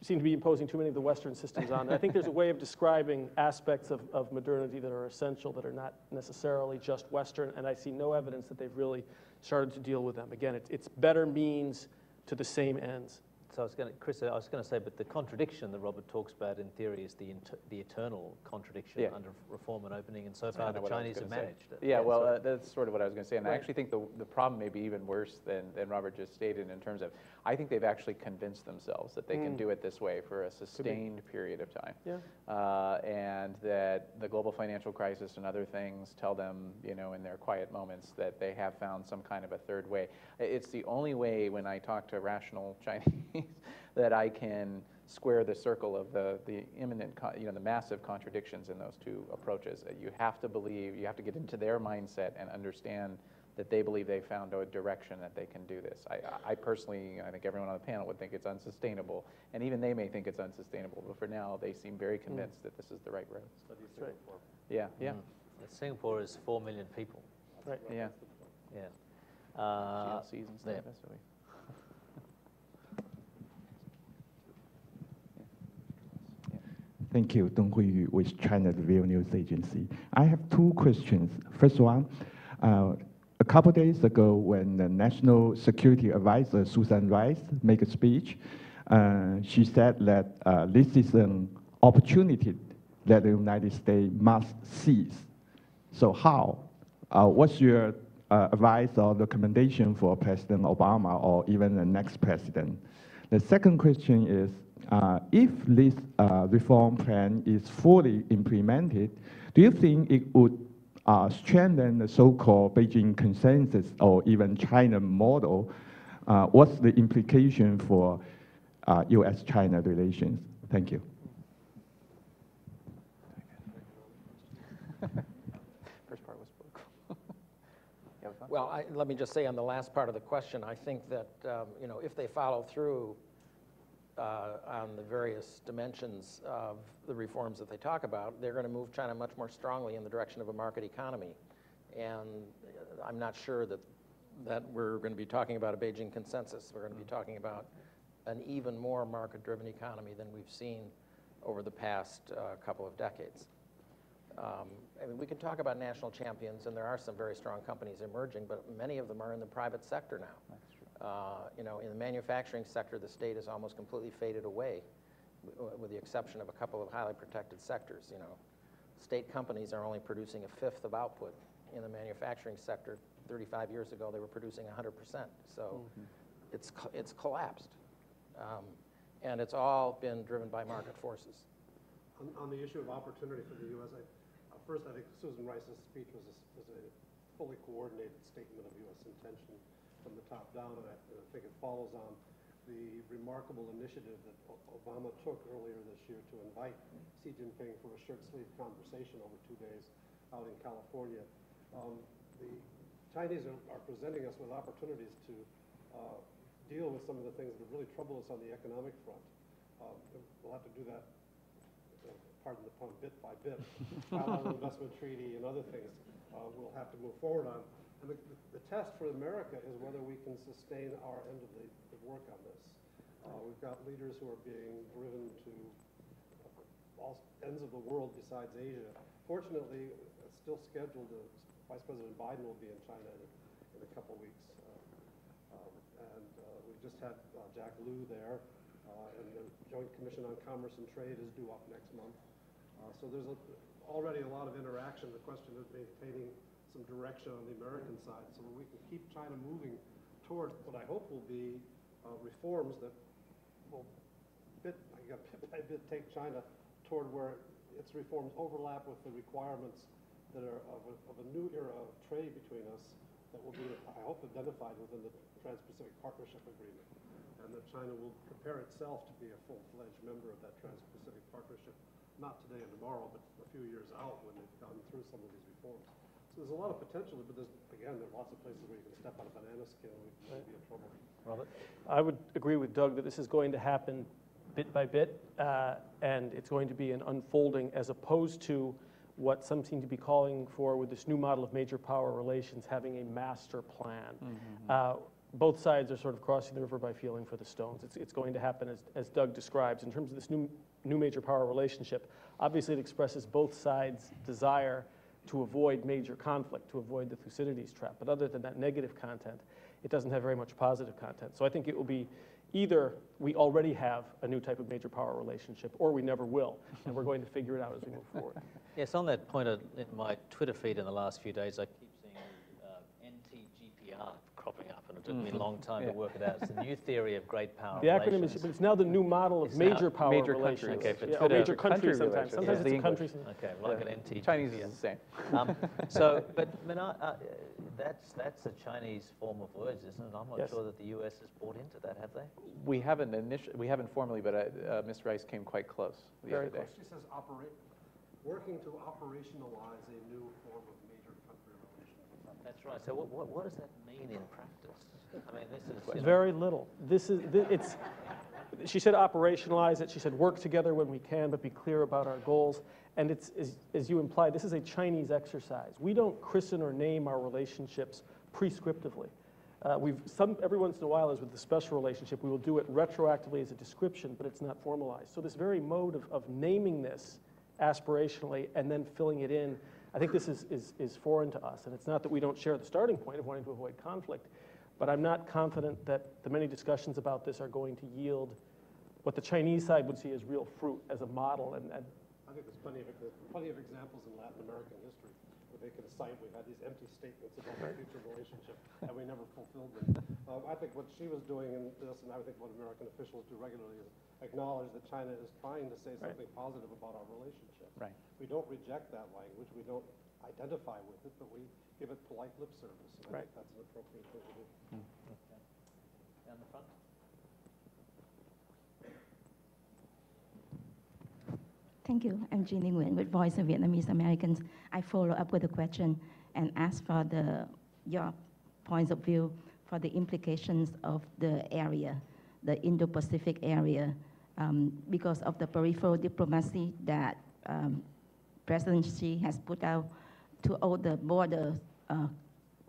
E: seem to be imposing too many of the Western systems on it. I think there's a way of describing aspects of, of modernity that are essential, that are not necessarily just Western, and I see no evidence that they've really started to deal with them. Again, it, it's better means to the same ends.
B: So I was going to, Chris, I was going to say, but the contradiction that Robert talks about in theory is the, the eternal contradiction
A: Yeah.
B: under reform and opening, and so
A: That's
B: far the
A: what I was
B: Chinese have
A: gonna say.
B: managed it.
A: Yeah, well,
B: so-
A: uh, that's sort of what I was going to say, and I actually think the, the problem may be even worse than, than Robert just stated in terms of, I think they've actually convinced themselves that they can
E: Mm.
A: do it this way for a sustained period of time.
E: Yeah.
A: Uh, and that the global financial crisis and other things tell them, you know, in their quiet moments that they have found some kind of a third way. It's the only way when I talk to rational Chinese that I can square the circle of the, the imminent, you know, the massive contradictions in those two approaches. Uh, You have to believe, you have to get into their mindset and understand that they believe they found a direction that they can do this. I, I personally, I think everyone on the panel would think it's unsustainable, and even they may think it's unsustainable, but for now, they seem very convinced that this is the right road.
E: That's right.
A: Yeah, yeah,
B: Mm. Singapore is 4 million people.
E: Right.
A: yeah.
B: Yeah. Uh,
A: GLCs and
B: there.
A: stuff, so
P: Thank you, Deng Huiyu with China Review News Agency. I have two questions. First one, uh, a couple days ago when the National Security Advisor Susan Rice made a speech, uh, she said that uh, this is an opportunity that the United States must seize. So how? Uh, what's your uh, advice or recommendation for President Obama or even the next president? The second question is, uh, if this uh, reform plan is fully implemented, do you think it would uh, strengthen the so-called Beijing consensus or even China model? Uh, what's the implication for uh, U.S.-China relations? Thank you.
A: First part was political. You have a thought?
D: Well, I, let me just say on the last part of the question, I think that, um, you know, if they follow through uh, on the various dimensions of the reforms that they talk about, they're going to move China much more strongly in the direction of a market economy. And I'm not sure that, that we're going to be talking about a Beijing consensus. We're going to be talking about an even more market-driven economy than we've seen over the past uh, couple of decades. Um, I mean, we can talk about national champions, and there are some very strong companies emerging, but many of them are in the private sector now. Uh, you know, in the manufacturing sector, the state has almost completely faded away, with the exception of a couple of highly protected sectors. You know, state companies are only producing a fifth of output. In the manufacturing sector, 35 years ago, they were producing 100%. So it's it's collapsed, um, and it's all been driven by market forces.
C: On, on the issue of opportunity for the U.S., I, uh, first, I think Susan Rice's speech was a, was a fully coordinated statement of U.S. intention from the top down, and I, I think it follows on the remarkable initiative that O- Obama took earlier this year to invite Xi Jinping for a shirt-sleeve conversation over two days out in California. Um, the Chinese are, are presenting us with opportunities to uh, deal with some of the things that really trouble us on the economic front. Um, we'll have to do that uh, pardon the pun, bit by bit. Bilateral investment treaty and other things uh, we'll have to move forward on. And the, the test for America is whether we can sustain our end of the, the work on this. Uh, we've got leaders who are being driven to all ends of the world besides Asia. Fortunately, it's still scheduled, to, Vice President Biden will be in China in, in a couple weeks. Uh, um, and uh, we just had uh, Jack Lew there, uh, and the Joint Commission on Commerce and Trade is due up next month. Uh, so there's a, already a lot of interaction. The question of maintaining some direction on the American side so that we can keep China moving toward what I hope will be uh, reforms that will bit, bit by bit take China toward where its reforms overlap with the requirements that are of a, of a new era of trade between us that will be, I hope, identified within the Trans-Pacific Partnership Agreement. And that China will prepare itself to be a full-fledged member of that Trans-Pacific Partnership, not today and tomorrow, but a few years out when they've gone through some of these reforms. So there's a lot of potential, but there's, again, there are lots of places where you can step on a banana scale and you can be in trouble.
E: Robert? I would agree with Doug that this is going to happen bit by bit, uh, and it's going to be an unfolding as opposed to what some seem to be calling for with this new model of major power relations, having a master plan. Uh, both sides are sort of crossing the river by feeling for the stones. It's, it's going to happen as, as Doug describes. In terms of this new, new major power relationship, obviously it expresses both sides' desire to avoid major conflict, to avoid the Thucydides trap. But other than that negative content, it doesn't have very much positive content. So I think it will be either we already have a new type of major power relationship or we never will, and we're going to figure it out as we move forward.
B: Yes, on that point, uh, in my Twitter feed in the last few days, I keep seeing uh, NTGPR cropping up, and it took me a
E: Mhm.
B: long time to work it out. It's the new theory of great power
E: The acronym
B: relations.
E: is, but it's now the new model of
B: It's now
E: major power
A: major
E: relations.
A: countries.
B: Okay, but
E: Yeah, or
B: Twitter-
E: major countries
A: country
E: sometimes.
A: relations.
E: Sometimes
A: Yeah.
E: it's
A: The
E: a country.
A: English.
B: Okay, like
A: Yeah.
B: an NT.
A: Chinese is the same.
B: Um, so, but Menard, uh, that's that's a Chinese form of words, isn't it? I'm not
A: Yes.
B: sure that the U.S. has bought into that, have they?
A: We haven't initially, we haven't formally, but uh, uh, Ms. Rice came quite close the
C: Very
A: other day.
C: close. She says operate, working to operationalize a new form of major country relations.
B: That's right. So what, what, what does that mean in practice? I mean, this is know,
E: Very little. This is, it's, she said operationalize it, she said work together when we can, but be clear about our goals. And it's, as, as you implied, this is a Chinese exercise. We don't christen or name our relationships prescriptively. Uh, we've, some, every once in a while, as with the special relationship, we will do it retroactively as a description, but it's not formalized. So this very mode of, of naming this aspirationally and then filling it in, I think this is, is, is foreign to us. And it's not that we don't share the starting point of wanting to avoid conflict, but I'm not confident that the many discussions about this are going to yield what the Chinese side would see as real fruit, as a model. And, and
C: I think there's plenty of, plenty of examples in Latin American history where they can cite, we've had these empty statements about our future relationship, and we never fulfilled them. Um, I think what she was doing in this, and I think what American officials do regularly, is acknowledge that China is trying to say
A: Right.
C: something positive about our relationship.
A: Right.
C: We don't reject that language, we don't identify with it, but we give it polite lip service. And I
E: Right.
C: think that's an appropriate thing to do.
B: down the front.
Q: Thank you. I'm Jeannie Nguyen with Voice of Vietnamese Americans. I follow up with a question and ask for the, your points of view for the implications of the area, the Indo-Pacific area, um, because of the peripheral diplomacy that um, President Xi has put out to all the border uh,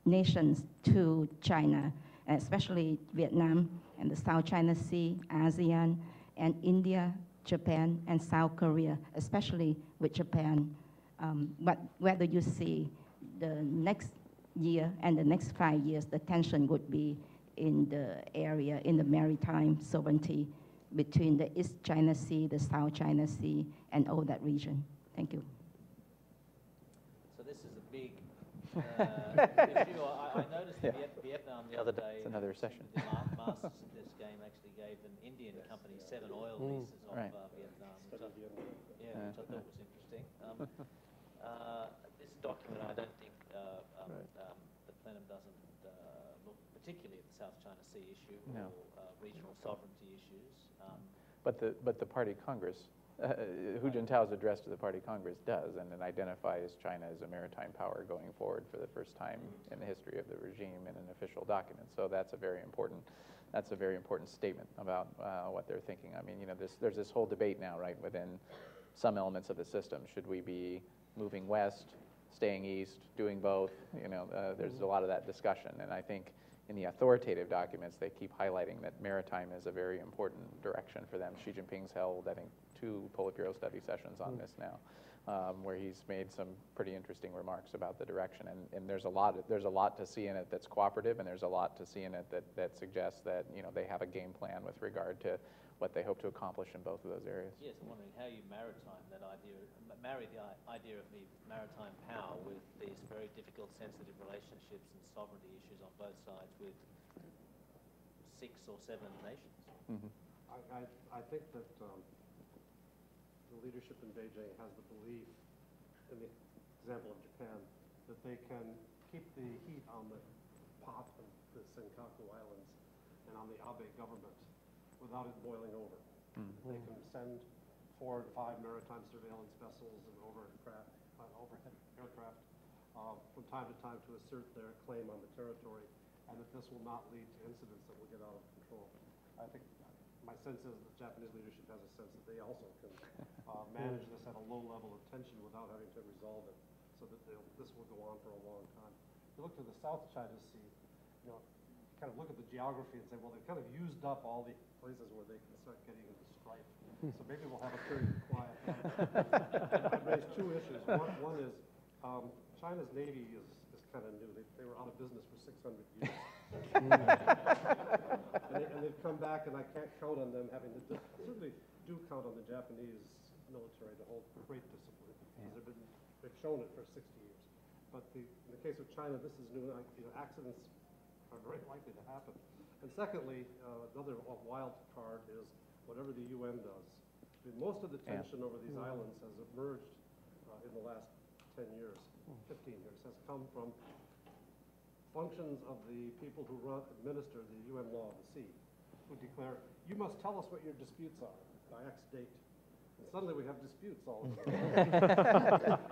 Q: nations to China, especially Vietnam and the South China Sea, ASEAN, and India, Japan, and South Korea, especially with Japan. Um, but whether you see the next year and the next five years, the tension would be in the area, in the maritime sovereignty between the East China Sea, the South China Sea, and all that region. Thank you.
B: So this is a big uh, issue. I, I noticed
A: Yeah.
B: Viet- Vietnam the other day.
A: It's another session.
B: The ma- masters of this game actually gave an Indian company seven oil
A: Mm.
B: leases of
A: Right.
B: uh, Vietnam. Which I, yeah,
A: Yeah.
B: which I thought was interesting. Um, uh, this document, I don't think uh, um, um, the plenum doesn't uh, look particularly at the South China Sea issue
A: No.
B: or uh, regional sovereignty issues. Um,
A: But the, but the party Congress, uh, Hu Jintao's address to the party Congress does, and it identifies China as a maritime power going forward for the first time in the history of the regime in an official document. So that's a very important, that's a very important statement about uh, what they're thinking. I mean, you know, this, there's this whole debate now, right, within some elements of the system. Should we be moving west, staying east, doing both? You know, uh, there's a lot of that discussion, and I think in the authoritative documents, they keep highlighting that maritime is a very important direction for them. Xi Jinping's held, I think, two Politburo study sessions on
E: Mm.
A: this now, um, where he's made some pretty interesting remarks about the direction. And, and there's a lot, there's a lot to see in it that's cooperative, and there's a lot to see in it that, that suggests that you know they have a game plan with regard to what they hope to accomplish in both of those areas.
B: Yes, I'm wondering how you maritime that idea, marry the idea of the maritime power with these very difficult, sensitive relationships and sovereignty issues on both sides with six or seven nations.
A: Mhm.
C: I, I, I think that um, the leadership in Beijing has the belief, in the example of Japan, that they can keep the heat on the pot of the Senkaku Islands and on the Abe government without it boiling over. They can send four to five maritime surveillance vessels and overcraft, uh, overhead aircraft uh, from time to time to assert their claim on the territory, and that this will not lead to incidents that will get out of control. I think my sense is the Japanese leadership has a sense that they also can uh, manage this at a low level of tension without having to resolve it, so that this will go on for a long time. If you look to the South China Sea, you know, you kind of look at the geography and say, well, they've kind of used up all the places where they can start getting into strife. So maybe we'll have a period of quiet. I raised two issues. One, one is, um, China's Navy is, is kind of new. They, they were out of business for six hundred years. And they, and they've come back, and I can't count on them having to, dis- certainly do count on the Japanese military to hold great discipline. because They've been, they've shown it for sixty years. But the, in the case of China, this is new, like, you know, accidents are very likely to happen. And secondly, uh, another wild card is whatever the UN does. I mean, Most of the
A: Yeah.
C: tension over these islands has emerged uh, in the last ten years, fifteen years, has come from functions of the people who run, administer the UN law of the sea, who declare, you must tell us what your disputes are by X date. And suddenly we have disputes all over the world.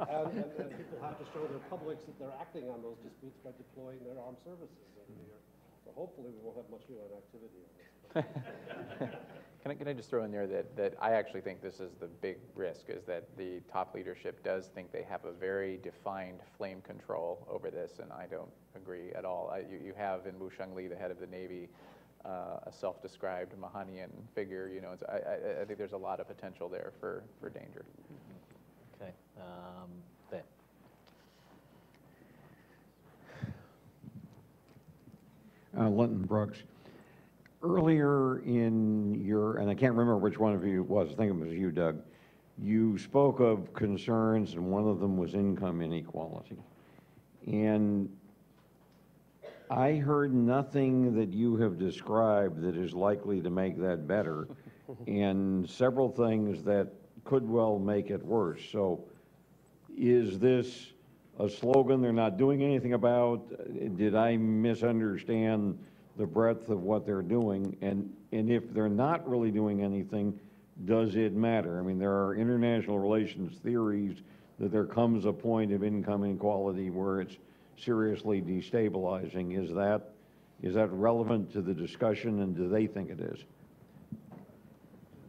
C: And, and, and people have to show their publics that they're acting on those disputes by deploying their armed services every year. So hopefully we won't have much UN activity on this.
A: Can I, can I just throw in there that, that I actually think this is the big risk, is that the top leadership does think they have a very defined flame control over this, and I don't agree at all. I, you, you have in Wu Shengli, the head of the Navy, uh, a self-described Mahanian figure, you know, it's, I, I, I think there's a lot of potential there for, for danger.
B: Okay, um, there.
R: Uh, Linton Brooks. Earlier in your, and I can't remember which one of you it was, I think it was you, Doug, you spoke of concerns, and one of them was income inequality. And I heard nothing that you have described that is likely to make that better, and several things that could well make it worse. So is this a slogan they're not doing anything about? Did I misunderstand the breadth of what they're doing? And, and if they're not really doing anything, does it matter? I mean, there are international relations theories that there comes a point of income inequality where it's seriously destabilizing. Is that, is that relevant to the discussion, and do they think it is?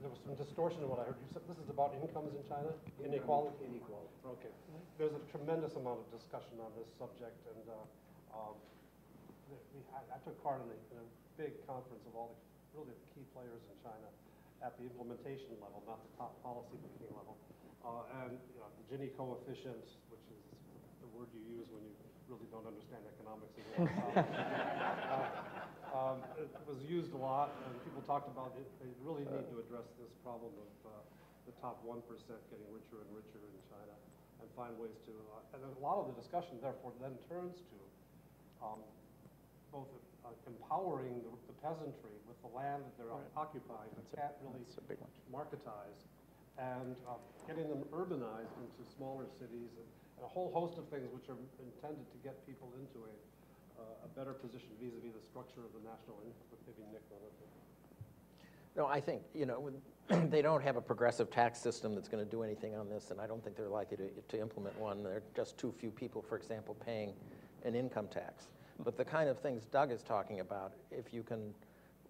C: There was some distortion in what I heard. You said this is about incomes in China? Inequality? Inequality. Okay. There's a tremendous amount of discussion on this subject, and uh, um, I I took part in a, in a big conference of all the, really the key players in China at the implementation level, not the top policy making level. Uh, And, you know, the Gini coefficient, which is the word you use when you really don't understand economics. as well. Uh, um, It was used a lot, and people talked about it, they really need to address this problem of uh, the top 1% getting richer and richer in China, and find ways to, uh, and a lot of the discussion therefore then turns to um, both uh, empowering the the peasantry with the land that they're occupying, but can't really
A: That's a big one.
C: marketize, and uh, getting them urbanized into smaller cities, and and a whole host of things which are intended to get people into a, uh, a better position vis-à-vis the structure of the national income, maybe Nick.
D: No, I think, you know, they don't have a progressive tax system that's going to do anything on this, and I don't think they're likely to, to implement one. There are just too few people, for example, paying an income tax. But the kind of things Doug is talking about, if you can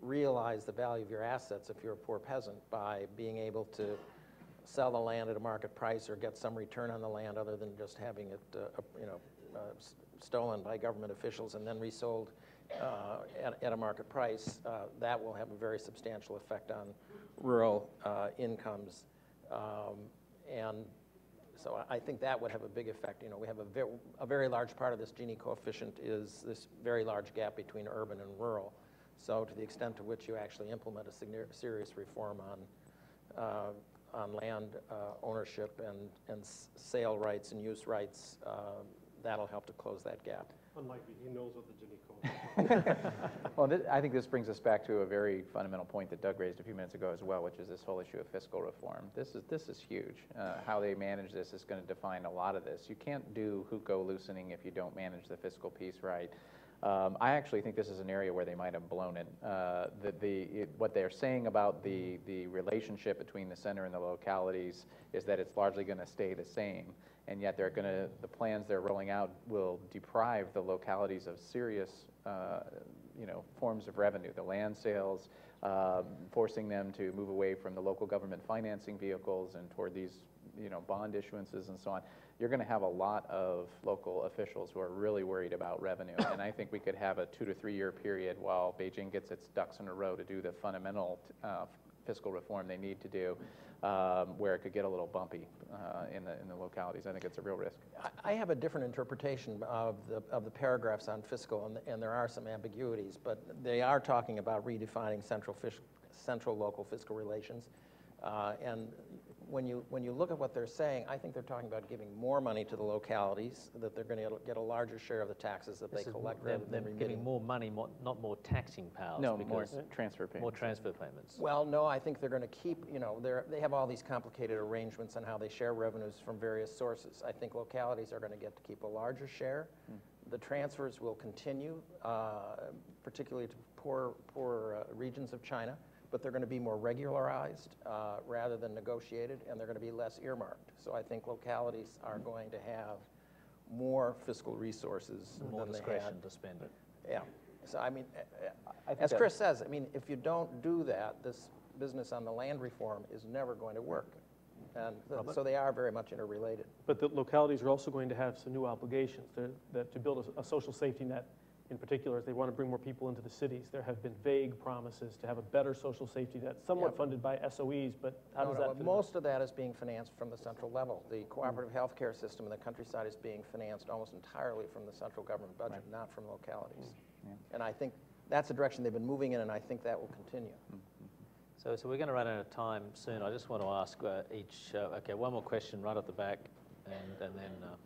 D: realize the value of your assets if you're a poor peasant by being able to sell the land at a market price or get some return on the land other than just having it, uh, you know, uh, stolen by government officials and then resold uh, at, at a market price, uh, that will have a very substantial effect on rural uh, incomes. Um, and so I think that would have a big effect. You know, we have a, a very large part of this Gini coefficient is this very large gap between urban and rural. So to the extent to which you actually implement a serious reform on, uh, on land uh, ownership and, and sale rights and use rights, uh, that'll help to close that gap.
C: Unlike me, he knows what the Code.
A: Well, thi- I think this brings us back to a very fundamental point that Doug raised a few minutes ago as well, which is this whole issue of fiscal reform. This is, this is huge. Uh, How they manage this is going to define a lot of this. You can't do hukou loosening if you don't manage the fiscal piece right. Um, I actually think this is an area where they might have blown it. Uh, The, the, it- what they're saying about the, the relationship between the center and the localities is that it's largely going to stay the same. And yet they're going to, the plans they're rolling out will deprive the localities of serious, uh, you know, forms of revenue, the land sales, um, forcing them to move away from the local government financing vehicles and toward these, you know, bond issuances and so on. You're going to have a lot of local officials who are really worried about revenue. And I think we could have a two to three year period while Beijing gets its ducks in a row to do the fundamental uh, fiscal reform they need to do, um, where it could get a little bumpy uh, in, the, in the localities. I think it's a real risk.
D: I- have a different interpretation of the, of the paragraphs on fiscal, and, and there are some ambiguities, but they are talking about redefining central, fish, central local fiscal relations. Uh, and when you, when you look at what they're saying, I think they're talking about giving more money to the localities, that they're going to get a larger share of the taxes that they
B: This is
D: collect
B: they're-
D: rather
B: they're
D: than
B: giving more money, more- not more taxing powers.
A: No, more transfer payments.
B: More transfer payments.
D: Well, no, I think they're going to keep, you know, they're, they have all these complicated arrangements on how they share revenues from various sources. I think localities are going to get to keep a larger share. The transfers will continue, uh, particularly to poor, poor uh, regions of China, but they're going to be more regularized uh, rather than negotiated, and they're going to be less earmarked. So I think localities are going to have more fiscal resources
B: More
D: than they had.
B: discretion to spend it.
D: Yeah. So I mean,
A: I think
D: as Chris says, I mean, if you don't do that, this business on the land reform is never going to work. And th- so they are very much interrelated.
E: But the localities are also going to have some new obligations. They're- That to build a, a social safety net, in particular, as they want to bring more people into the cities. There have been vague promises to have a better social safety net, somewhat
D: Yeah.
E: funded by SOEs, but how
D: No,
E: does
D: no,
E: that
D: but
E: fit in?
D: Most of that is being financed from the central level. The cooperative healthcare system in the countryside is being financed almost entirely from the central government budget, not from localities. And I think that's the direction they've been moving in, and I think that will continue.
B: So, so we're going to run out of time soon. I just want to ask uh, each, uh, okay, one more question right at the back, and, and then, uh,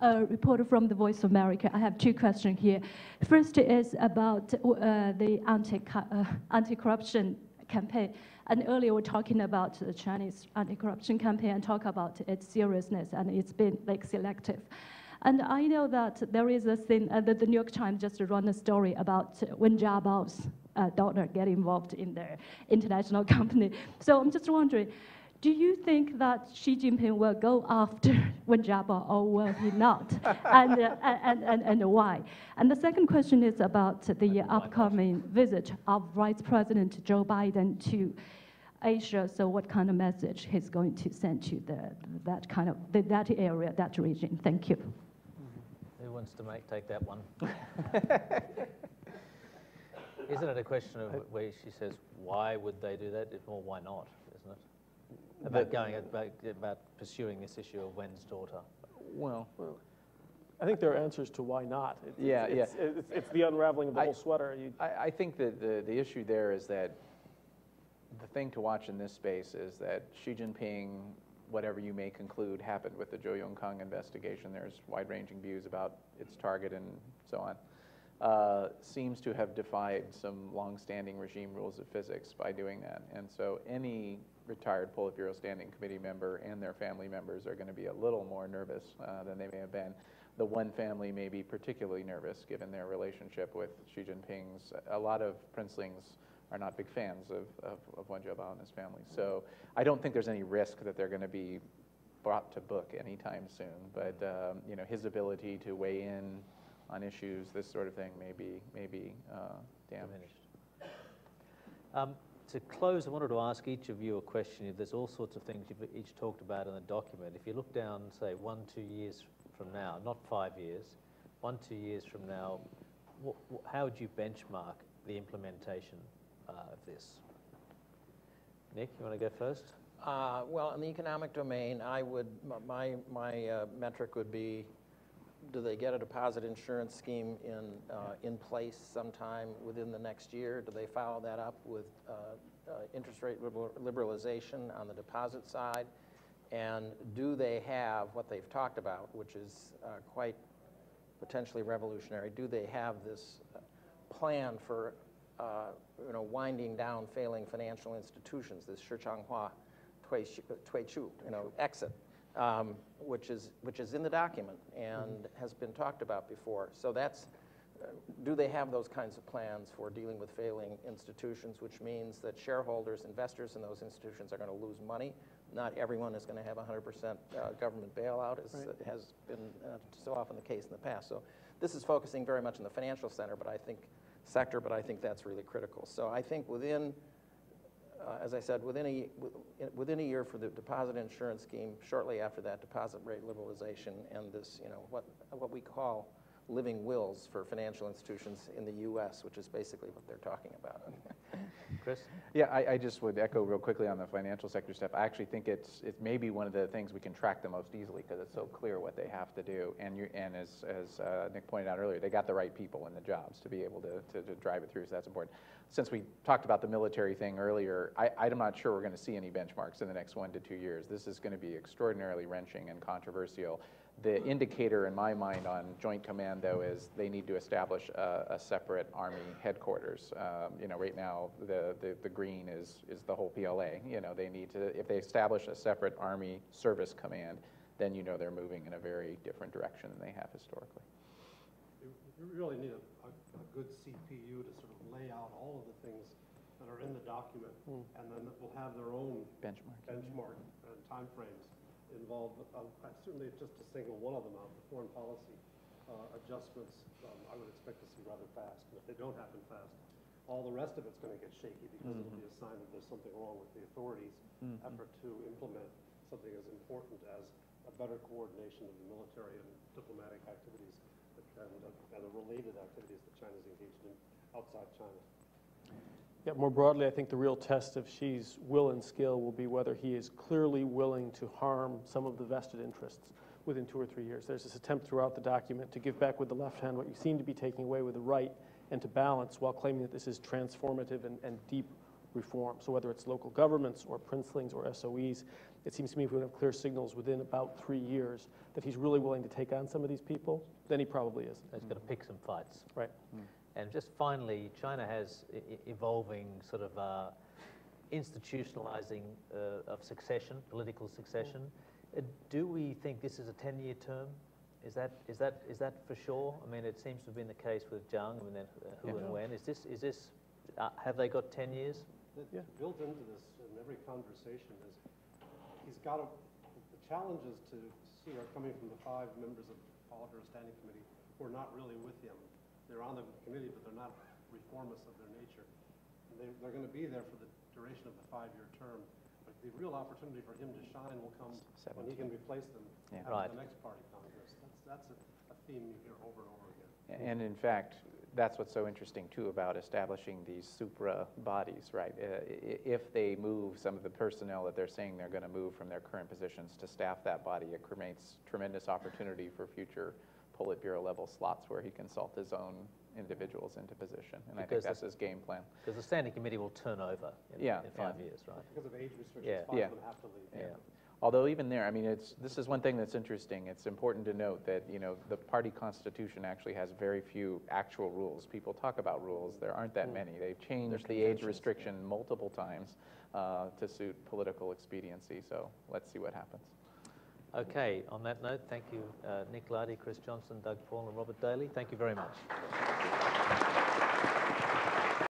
S: a reporter from the Voice of America. I have two questions here. First is about uh, the anti uh, anti-corruption campaign. And earlier we are talking about the Chinese anti-corruption campaign and talk about its seriousness and it's been like selective. And I know that there is a thing uh, that the New York Times just run a story about Wen Jiabao's uh, daughter get involved in their international company. So I'm just wondering, do you think that Xi Jinping will go after Wen Jiabao or will he not? and, uh, and, and, and why? And the second question is about the upcoming visit of Vice President Joe Biden to Asia. So what kind of message he's going to send to the, that kind of, the, that area, that region? Thank you.
B: who wants to make, take that one? Isn't it a question of where she says, why would they do that? It's more, why not, isn't it? About going, about, about pursuing this issue of Wen's daughter.
A: Well,
E: I think there are answers to why not. It's,
A: Yeah,
E: it's,
A: yeah.
E: It's, it's, it's the unraveling of the
A: I-
E: whole sweater. You,
A: I, I think that the, the issue there is that the thing to watch in this space is that Xi Jinping, whatever you may conclude happened with the Zhou Yongkang investigation, there's wide-ranging views about its target and so on, uh, seems to have defied some long-standing regime rules of physics by doing that. And so any retired Politburo Standing Committee member and their family members are going to be a little more nervous uh, than they may have been. The Wen family may be particularly nervous given their relationship with Xi Jinping's. A lot of princelings are not big fans of, of, of Wen Jiabao and his family. So I don't think there's any risk that they're going to be brought to book anytime soon. But um, you know, his ability to weigh in on issues, this sort of thing, may be, may be uh, damaged.
B: Um, to close, I wanted to ask each of you a question. There's all sorts of things you've each talked about in the document. If you look down, say, one, two years from now, not five years, one, two years from now, wh- wh- how would you benchmark the implementation uh, of this? Nick, you want to go first?
D: Uh, Well, in the economic domain, I would, my, my uh, metric would be, do they get a deposit insurance scheme in, uh, in place sometime within the next year? Do they follow that up with uh, uh, interest rate liberalization on the deposit side? And do they have what they've talked about, which is uh, quite potentially revolutionary? Do they have this plan for, uh, you know, winding down failing financial institutions, this Shichanghua Tui Chu, you know, exit, um, which is which is in the document and has been talked about before. So that's do they have those kinds of plans for dealing with failing institutions, which means that shareholders, investors in those institutions are going to lose money. Not everyone is going to have 100% uh, government bailout, as
E: Right.
D: has been uh, so often the case in the past. So this is focusing very much on the financial center, but I think sector, but I think that's really critical. So I think within, uh, as I said, within a, within a year for the deposit insurance scheme, shortly after that, deposit rate liberalization and this, you know, what, what we call living wills for financial institutions in the U.S., which is basically what they're talking about.
B: Chris?
A: Yeah, I, I just would echo real quickly on the financial sector stuff. I actually think it's, it may be one of the things we can track the most easily because it's so clear what they have to do. And you, and as, as uh, Nick pointed out earlier, they got the right people in the jobs to be able to, to, to drive it through, so that's important. Since we talked about the military thing earlier, I, I'm not sure we're going to see any benchmarks in the next one to two years. This is going to be extraordinarily wrenching and controversial. The indicator in my mind on Joint Command, though, is they need to establish a, a separate Army headquarters. Um, you know, right now, the, the, the green is, is the whole PLA. You know, they need to, if they establish a separate Army Service Command, then you know they're moving in a very different direction than they have historically.
C: You you really need a, a, a good CPU to sort of lay out all of the things that are in the document, and then it will have their own
A: Benchmark.
C: benchmark and timeframes involved. Uh, Certainly, just a single one of them out, the foreign policy uh, adjustments, um, I would expect to see rather fast. And if they don't happen fast, all the rest of it's going to get shaky because it'll be a sign that there's something wrong with the authorities'
A: Mhm.
C: effort to implement something as important as a better coordination of the military and diplomatic activities and uh, and the related activities that China's engaged in outside China.
E: Yeah, more broadly, I think the real test of Xi's will and skill will be whether he is clearly willing to harm some of the vested interests within two or three years. There's this attempt throughout the document to give back with the left hand what you seem to be taking away with the right and to balance while claiming that this is transformative and, and deep reform. So whether it's local governments or princelings or SOEs, it seems to me if we have clear signals within about three years that he's really willing to take on some of these people, then he probably is.
B: He's got to pick some fights.
E: Right. Hmm.
B: And just finally, China has evolving sort of uh, institutionalizing uh, of succession, political succession. Uh, do we think this is a 10-year term? Is that, is, that, is that for sure? I mean, it seems to have been the case with Jiang and then uh, Hu
C: Yeah.
B: and Wen. Is this, is this uh, have they got 10 years?
C: The- Built into this in every conversation is, he's got to, the challenges to Xi are coming from the five members of the Politburo Standing Committee who are not really with him. They're on the committee, but they're not reformists of their nature. And they, they're going to be there for the duration of the five-year term. But the real opportunity for him to shine will come when he can replace them
A: Yeah.
C: after
A: Right.
C: the next party congress. That's, that's a, a theme you hear over and over again.
A: And in fact, that's what's so interesting too about establishing these supra bodies, right? Uh, If they move some of the personnel that they're saying they're going to move from their current positions to staff that body, it creates tremendous opportunity for future Politburo level slots where he can salt his own individuals into position. And I think
B: Because the-
A: that's his game plan.
B: Because the standing committee will turn over in,
A: Yeah,
B: in five
A: yeah.
B: years, right?
C: Because of age restrictions,
B: Yeah.
C: five
A: Yeah.
C: of them have to leave.
A: Yeah. Although even there, I mean, it's, this is one thing that's interesting. It's important to note that, you know, the party constitution actually has very few actual rules. People talk about rules. There aren't that many. They've changed the age restriction multiple times uh, to suit political expediency. So let's see what happens.
B: Okay, on that note, thank you, uh, Nick Lardy, Chris Johnson, Doug Paal, and Robert Daly. Thank you very much.